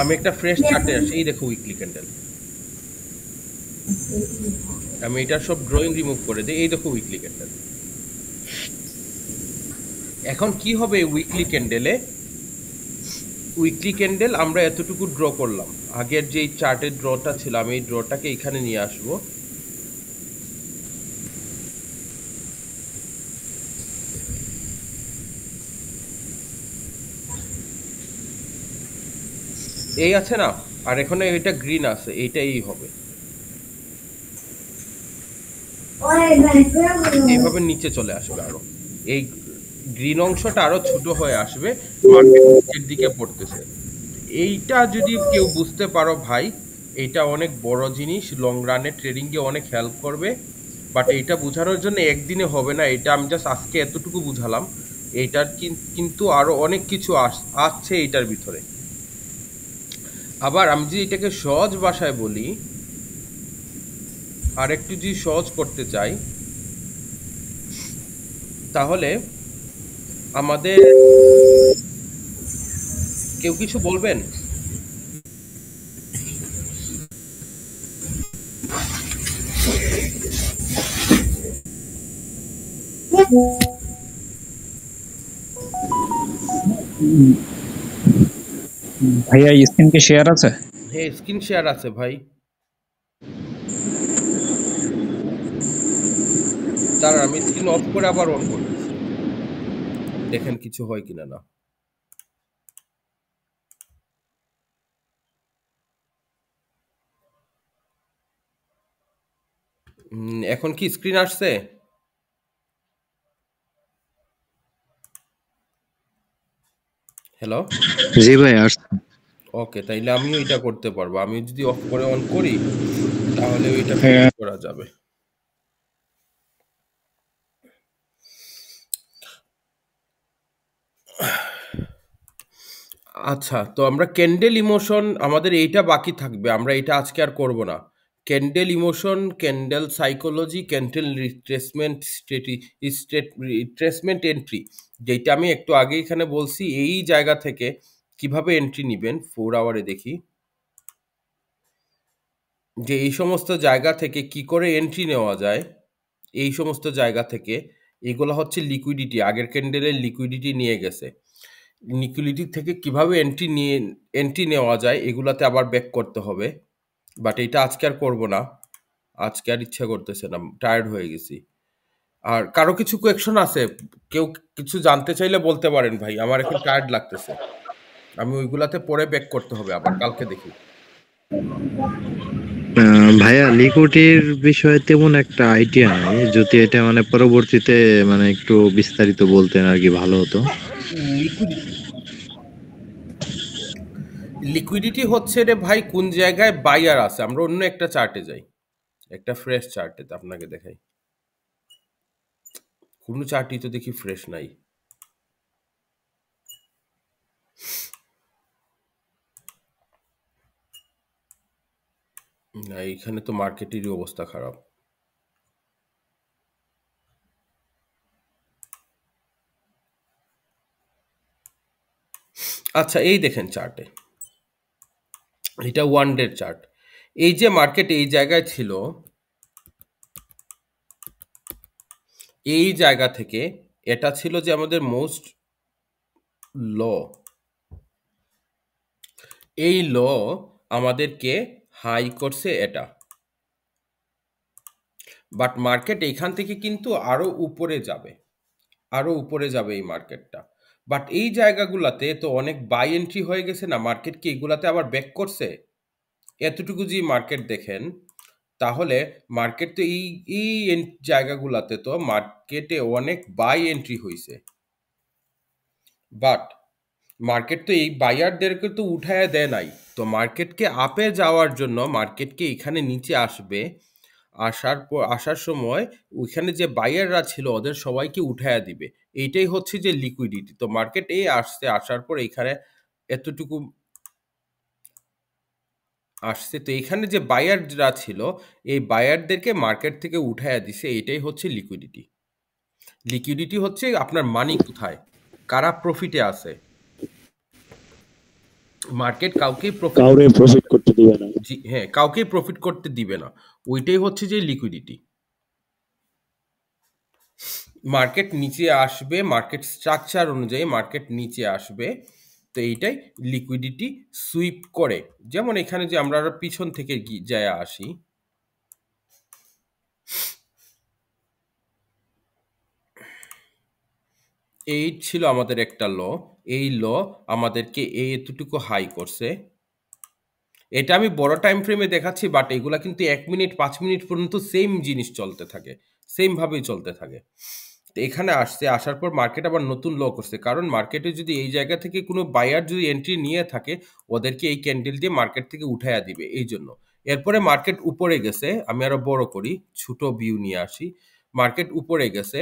আমি একটা ফ্রেশ চার্টে আসি, এই দেখো উইকলি ক্যান্ডেল আমি এটা সব ড্রয়িং রিমুভ করে দিই, এই দেখো উইকলি ক্যান্ডেল এখন কি হবে উইকলি ক্যান্ডেলে উইকলি ক্যান্ডেল আমরা এতটুকু ড্র করলাম। আগের যে চার্টের ড্রটা ছিল আমি এই ড্রটাকে এখানে নিয়ে আসব। এই আছে না, আর এখানে এটা গ্রিন আছে এইটা এই হবে। এইভাবে নিচে চলে আসবে আরও। এই গ্রিন অংশটা আরও ছোট হয়ে আসবে মার্কেট নিচের দিকে পড়তেছে। এইটা যদি কেউ বুঝতে পারো ভাই, এটা অনেক বড় জিনিস লং রানে ট্রেডিং এ অনেক হেল্প করবে। বাট এইটা বোঝানোর জন্য একদিনে হবে না, এটা আমি জাস্ট আজকে এতটুকু বুঝালাম। এইটার কিন- কিন্তু আরও অনেক কিছু আস- আসছে এইটার ভিতরে। আবার আমি যদি এটাকে সহজ ভাষায় বলি আর একটু যদি সহজ করতে চাই, তাহলে আমাদের কেউ কিছু বলবেন? ভাইয়া স্ক্রিন কি শেয়ার আছে? হ্যাঁ স্ক্রিন শেয়ার আছে ভাই। তার আমি স্ক্রিন অফ করে আবার অন করতেছি। দেখেন কিছু হয় কিনা না। এখন কি স্ক্রিন আসছে? হ্যালো জি ভাই আসছে। ওকে তাইলে আমিও এটা করতে পারব। আমি যদি অফ করে অন করি তাহলে ওইটা হ্যাঁ। করা যাবে। আচ্ছা তো আমরা ক্যান্ডেল ইমোশন আমাদের এইটা বাকি থাকবে। আমরা এটা আজকে আর করব না। Candle emotion candle psychology candle retracement স্টেটি state retracement entry যেটা আমি একটু আগে এখানে বলছি, এই জায়গা থেকে কীভাবে এন্ট্রি নেবেন ফোর আওয়ারে দেখি। যে এই সমস্ত জায়গা থেকে কি করে এন্ট্রি নেওয়া যায়, এই সমস্ত জায়গা থেকে, এগুলো হচ্ছে লিকুইডিটি আগের ক্যান্ডেলের লিকুইডিটি নিয়ে গেছে। লিকুইডিটি থেকে কীভাবে এন্ট্রি নিয়ে এন্ট্রি নেওয়া যায়, এগুলাতে আবার ব্যাক করতে হবে। বাট এটা আজকে আর করব না। আজকে আর ইচ্ছা করতেছে না। টায়ার্ড হয়ে গেছি। আর কারও কিছু কোয়েকশন আছে? কেউ কিছু জানতে চাইলে বলতে পারেন ভাই। আমার এখন টায়ার্ড লাগতেছে। আমি ওইগুলাতে পরে ব্যাক করতে হবে আবার কালকে দেখি। ভাইয়া লিকুইডের বিষয়ে তেমন একটা আইডিয়া নাই। যদি এটা মানে পরবর্তীতে মানে একটু বিস্তারিত বলতেন আর কি ভালো হতো। লিকুইডিটি হচ্ছে রে ভাই কোন জায়গায় বায়ার আছে? আমরা অন্য একটা চার্টে যাই। একটা ফ্রেশ চার্টে আপনাকে দেখাই। কোনো চার্টই তো দেখি ফ্রেশ নাই। না এইখানে তো মার্কেটেরই অবস্থা খারাপ। আচ্ছা এই দেখেন চার্টে এটা ওয়ান ডে চার্ট এই যে মার্কেট এই জায়গায় ছিল, এই জায়গা থেকে এটা ছিল যে আমাদের মোস্ট ল এই ল আমাদেরকে হাই করছে এটা। বাট মার্কেট এইখান থেকে কিন্তু আরও উপরে যাবে। আরও উপরে যাবে এই মার্কেটটা বাট এই জায়গাগুলাতে তো অনেক বাই এন্ট্রি হয়ে গেছে না? মার্কেট কি এগুলাতে আবার ব্যাক করছে? এতটুকু যদি মার্কেট দেখেন, তাহলে মার্কেট তো এই এই জায়গাগুলাতে তো মার্কেটে অনেক বাই এন্ট্রি হয়েছে বাট মার্কেট তো এই বায়ারদেরকে তো উঠায় দেয় নাই। তো মার্কেটকে আপে যাওয়ার জন্য মার্কেটকে এখানে নিচে আসবে আসার পর, আসার সময় ওইখানে যে বায়াররা ছিল ওদের সবাইকে উঠায় দিবে। এইটাই হচ্ছে যে লিকুইডিটি তো মার্কেট এই আসছে আসার পর এখানে এতটুকু আসছে। তো এখানে যে বায়াররা ছিল, এই বায়ারদেরকে মার্কেট থেকে উঠায় দিছে। এটাই হচ্ছে লিকুইডিটি লিকুইডিটি হচ্ছে আপনার মানি কোথায়? কারা প্রফিটে আছে? মার্কেট কাউকে প্রফিট কাউরে প্রফিট করতে দিবে না। জি হ্যাঁ কাউকে প্রফিট করতে দিবে না। ওইটাই হচ্ছে যে লিকুইডিটি মার্কেট নিচে আসবে মার্কেট স্ট্রাকচার অনুযায়ী মার্কেট নিচে আসবে তো এইটাই লিকুইডিটি সুইপ করে। যেমন এখানে যে আমরা পিছন থেকে যায় আসি। এই ছিল আমাদের একটা ল এই ল আমাদেরকে এতটুকু হাই করছে। এটা আমি বড় টাইম ফ্রেমে দেখাচ্ছি বাট এগুলা কিন্তু এক মিনিট পাঁচ মিনিট পর্যন্ত সেম জিনিস চলতে থাকে সেম ভাবেই চলতে থাকে। তো এখানে আসছে, আসার পর মার্কেট আবার নতুন লো করছে। কারণ মার্কেটে যদি এই জায়গা থেকে কোনো বায়ার যদি এন্ট্রি নিয়ে থাকে, ওদেরকে এই ক্যান্ডেল দিয়ে মার্কেট থেকে উঠাইয়া দিবে, এই জন্য। এরপরে মার্কেট উপরে গেছে, আমি আরও বড় করি, ছোট ভিউ নিয়ে আসি। মার্কেট উপরে গেছে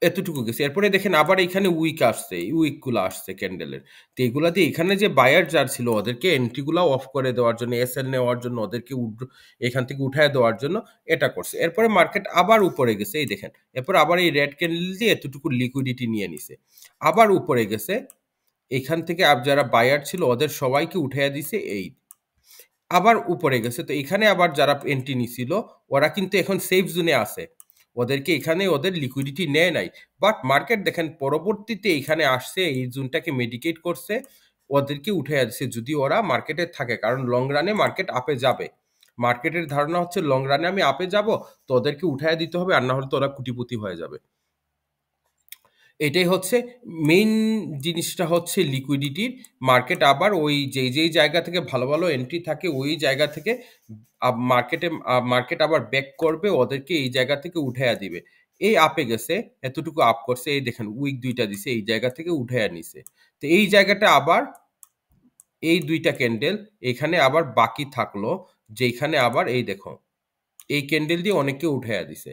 এতটুকু গেছে। এরপরে দেখেন আবার এখানে উইক আসছে, এই উইকগুলো আসছে ক্যান্ডেলের তো এগুলা দিয়ে এখানে যে বায়ার যার ছিল ওদেরকে এন্ট্রি গুলা অফ করে দেওয়ার জন্য এস এল নেওয়ার জন্য, ওদেরকে এখান থেকে উঠায় দেওয়ার জন্য এটা করছে। এরপরে মার্কেট আবার উপরে গেছে, এই দেখেন। এরপর আবার এই রেড ক্যান্ডেল দিয়ে এতটুকু লিকুইডিটি নিয়ে নিছে। আবার উপরে গেছে, এখান থেকে আব- যারা বায়ার ছিল ওদের সবাইকে উঠাইয়া দিছে, এই। আবার উপরে গেছে, তো এখানে আবার যারা এন্ট্রি নিছিল, ওরা কিন্তু এখন সেফ জোনে আছে। ওদেরকে এখানে ওদের লিকুইডিটি নেয় নাই। বাট মার্কেট দেখেন, পরবর্তীতে এখানে আসছে, এই জুনটাকে মেডিকেট করছে, ওদেরকে উঠে আসছে। যদি ওরা মার্কেটে থাকে, কারণ লং রানে মার্কেট আপে যাবে। মার্কেটের ধারণা হচ্ছে লং রানে আমি আপে যাব, তো ওদেরকে উঠায় দিতে হবে, আর না হলে তো ওরা কুটিপুতি হয়ে যাবে। এটাই হচ্ছে মেইন জিনিসটা হচ্ছে লিকুইডিটির মার্কেট আবার ওই যেই যেই জায়গা থেকে ভালো ভালো এন্ট্রি থাকে, ওই জায়গা থেকে মার্কেটে মার্কেট আবার ব্যাক করবে, ওদেরকে এই জায়গা থেকে উঠাইয়া দিবে। এই আপে গেছে, এতটুকু আপ করছে, এই দেখেন উইক দুইটা দিছে, এই জায়গা থেকে উঠাইয়া নিছে। তো এই জায়গাটা আবার এই দুইটা ক্যান্ডেল এখানে আবার বাকি থাকল যেখানে আবার এই দেখো, এই ক্যান্ডেল দিয়ে অনেকে উঠাইয়া দিছে।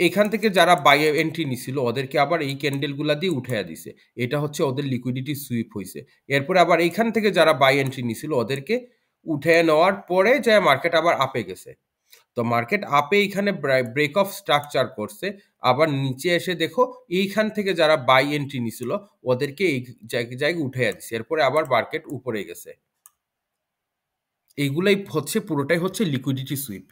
এখান থেকে যারা বাই এন্ট্রি নিছিল, ওদেরকে আবার এই ক্যান্ডেলগুলা দিয়ে উঠাইয়া দিছে। এটা হচ্ছে ওদের লিকুইডিটি সুইপ হয়েছে এরপরে আবার এইখান থেকে যারা বাই এন্ট্রি নিছিল, ওদেরকে উঠে নেওয়ার পরে যে মার্কেট আবার আপে গেছে। তো মার্কেট আপে এইখানে ব্রেক অফ স্ট্রাকচার করছে। আবার নিচে এসে দেখো, এইখান থেকে যারা বাই এন্ট্রি নিছিল, ওদেরকে এই জায়গায় উঠাইয়া দিছে। এরপরে আবার মার্কেট উপরে গেছে। এইগুলাই হচ্ছে, পুরোটাই হচ্ছে লিকুইডিটি সুইপ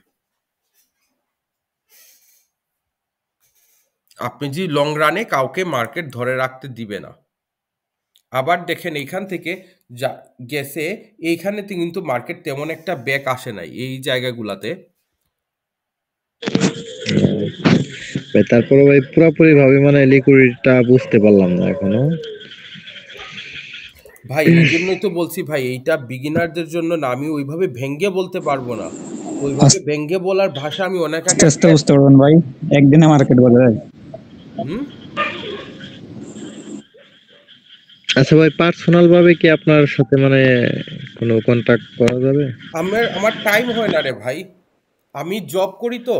আপনি যদি লং রানে কাউকে মার্কেট ধরে রাখতে দিবে না আবার দেখেন এইখান থেকে যা গেছে এইখানে কিন্তু মার্কেট তেমন একটা ব্যাক আসে নাই এই জায়গাগুলাতে। তারপরে ভাই পুরোপুরি ভাবে মানে লিকুইডিটিটা বুঝতে পারলাম না এখনও। ভাই এই জন্যই তো বলছি ভাই এইটা বিগিনারদের জন্য না আমি ওইভাবে ভেঙ্গে বলতে পারব না। ওইভাবে ভেঙ্গে বলার ভাষা আমি অনেক আগে বুঝতে পারবেন ভাই। একদিনে মার্কেট বলে? আচ্ছা ভাই পার্সোনাল ভাবে কি আপনার সাথে মানে কোনো কন্টাক্ট করা যাবে? আমার আমার টাইম হয় না রে ভাই। আমি জব করি তো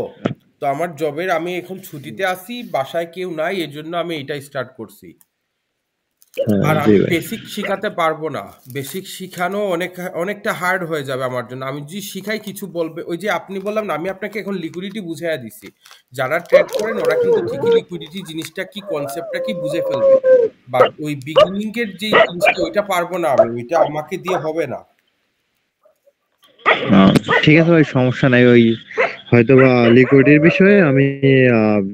তো আমার জবের আমি এখন ছুটিতে আসি বাসায় কেউ নাই এর জন্য আমি এটা স্টার্ট করছি। আর আমি বেসিক শিখাতে পারব না। বেসিক শিখানো অনেক অনেকটা হার্ড হয়ে যাবে আমার জন্য। আমি যদি শিখাই কিছু বলবে ওই যে আপনি বললাম না আমি আপনাকে এখন লিকুইডিটি বুঝাইয়া দিছি। যারা ট্রেড করেন ওরা কিন্তু ঠিকই লিকুইডিটি জিনিসটা কি কনসেপ্টটা কি বুঝে ফেলবে। বাট ওই বিগিনিং এর যে জিনিসটা ওইটা পারব না আমি ওইটা আমাকে দিয়ে হবে না। ঠিক আছে ভাই সমস্যা নাই ওই হয়তো বা লিকুইডিটির বিষয়ে আমি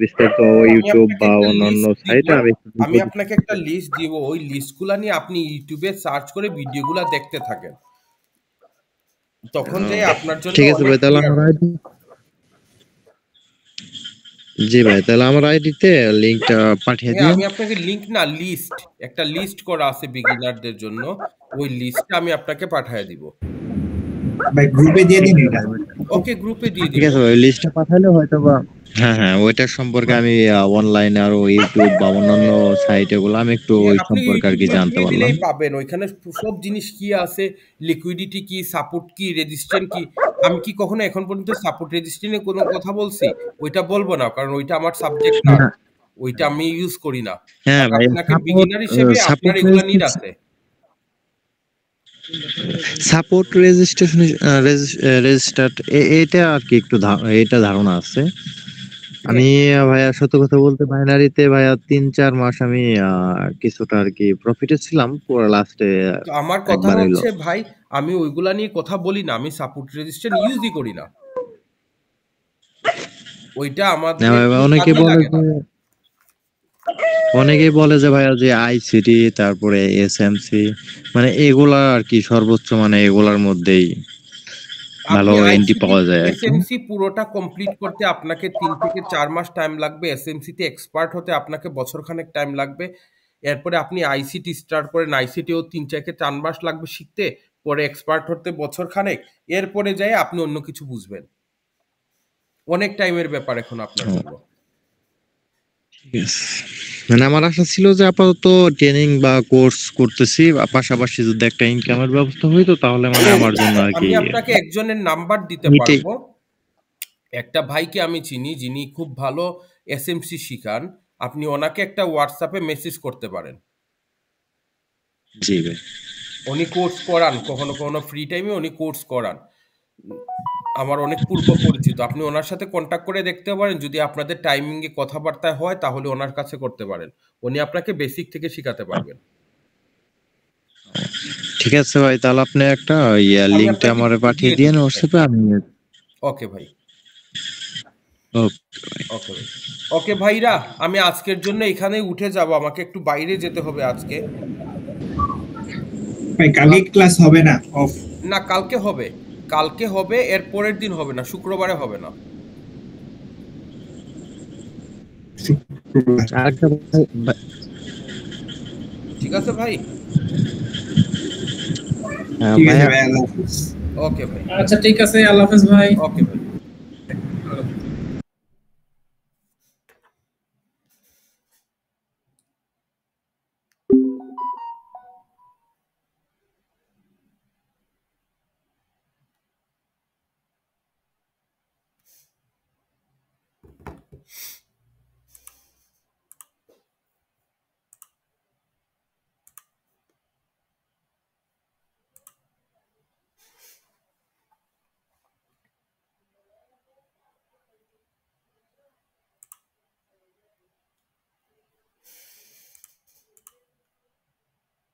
বিস্তারিত ইউটিউব বা অন্যান্য সাইটে আমি আমি আপনাকে একটা লিস্ট দিব। ওই লিস্টগুলা নিয়ে আপনি ইউটিউবে সার্চ করে ভিডিওগুলা দেখতে থাকেন। তখন যে আপনার জন্য ঠিক আছে ভাই তাহলে আমার আইডি জি ভাই তাহলে আমার আইডিতে লিংকটা পাঠিয়ে হ্যাঁ, দিও। আমি আপনাকে লিংক না লিস্ট একটা লিস্ট করা আছে বিগিনারদের জন্য। ওই লিস্টটা আমি আপনাকে পাঠিয়ে দিব। ভাই গ্রুপে দিয়ে দিন এটা ওকে গ্রুপে দিয়ে ঠিক আছে ভাই লিস্টটা পাঠালে হয়তো বা হ্যাঁ হ্যাঁ ওইটার সম্পর্কে আমি অনলাইনে আর ইউটিউব বা অন্যান্য সাইট এগুলো আমি একটু ওই সম্পর্কে আর কি জানতে পারলাম। পাবেন। ওইখানে সব জিনিস কি আছে? লিকুইডিটি কি সাপোর্ট কি রেজিস্ট্যান্ট কি? আমি কি কখনো এখন পর্যন্ত সাপোর্ট রেজিস্ট্যান্টে কোনো কথা বলছি? ওইটা বলব না কারণ ওইটা আমার সাবজেক্ট না। না। ওইটা আমি ইউজ করি না। হ্যাঁ ভাই আপনাকে বিগিনার হিসেবে আপনার এগুলো নিড আছে। সাপোর্ট রেজিস্ট্রেশন রেজিস্টার্ড এটা আর কি একটু এটা ধারণা আছে। আমি ভাইয়া সত্য কথা বলতে বাইনারিতে ভাইয়া তিন চার মাস আমি কিছুটা আর কি প্রফিটে ছিলাম পুরো লাস্টে আমার কথা হচ্ছে ভাই আমি ওইগুলা নিয়ে কথা বলি না আমি সাপোর্ট রেজিস্ট্যান্ট ইউজই করি না। ওইটা আমাদের অনেকে বলে যে অনেকেই বলে যে ভাইয়া যে আইসিটি তারপরে এসএমসি মানে এগুলা আর কি সর্বোচ্চ মানে এগুলার মধ্যেই ভালো এন্ট্রি পাওয়া যায় এসএমসি পুরোটা কমপ্লিট করতে আপনাকে তিন থেকে চার মাস টাইম লাগবে। এসএমসি তে এক্সপার্ট হতে আপনাকে বছরখানেক টাইম লাগবে। এরপরে আপনি আইসিটি স্টার্ট করেন। আইসিটিও তিন থেকে চার মাস লাগবে শিখতে পরে এক্সপার্ট হতে বছর খানেক এরপরে যাই আপনি অন্য কিছু বুঝবেন। অনেক টাইমের ব্যাপার এখন আপনার জন্য। মানে আমার আশা ছিল যে আপাতত ট্রেনিং বা কোর্স করতেছি পাশাপাশি যদি একটা ইনকামের ব্যবস্থা হইতো তাহলে মানে আমার জন্য আর কি আমি আপনাকে একজনের নাম্বার দিতে পারব। একটা ভাইকে আমি চিনি যিনি খুব ভালো এসএমসি শিখান। আপনি ওনাকে একটা হোয়াটসঅ্যাপে মেসেজ করতে পারেন। জি ভাই। উনি কোর্স করান কখনো কখনো ফ্রি টাইমে উনি কোর্স করান। আমার অনেক পূর্ব পরিচিত আপনি ওনার সাথে কন্ট্যাক্ট করে দেখতে পারেন। যদি আপনাদের টাইমিং এ কথাবার্তা হয় তাহলে ওনার কাছে করতে পারেন। উনি আপনাকে বেসিক থেকে শেখাতে পারবেন। ঠিক আছে ভাই তাহলে আপনি একটা ইয়া আমি লিংকটা আমারে পাঠিয়ে দিয়ে দিয়েন। হোয়াটসঅ্যাপে আমি ওকে ভাই। ওকে ওকে ভাই। ওকে ভাইরা আমি আজকের জন্য এখানেই উঠে যাব। আমাকে একটু বাইরে যেতে হবে আজকে। ভাই কালকে ক্লাস হবে না অফ না কালকে হবে। কালকে হবে এর পরের দিন হবে না শুক্রবারে হবে না। ঠিক আছে ভাই? হ্যাঁ, ঠিক আছে ভাই ওকে ভাই। আচ্ছা ঠিক আছে আল্লাহ হাফেজ ভাই। ওকে ভাই।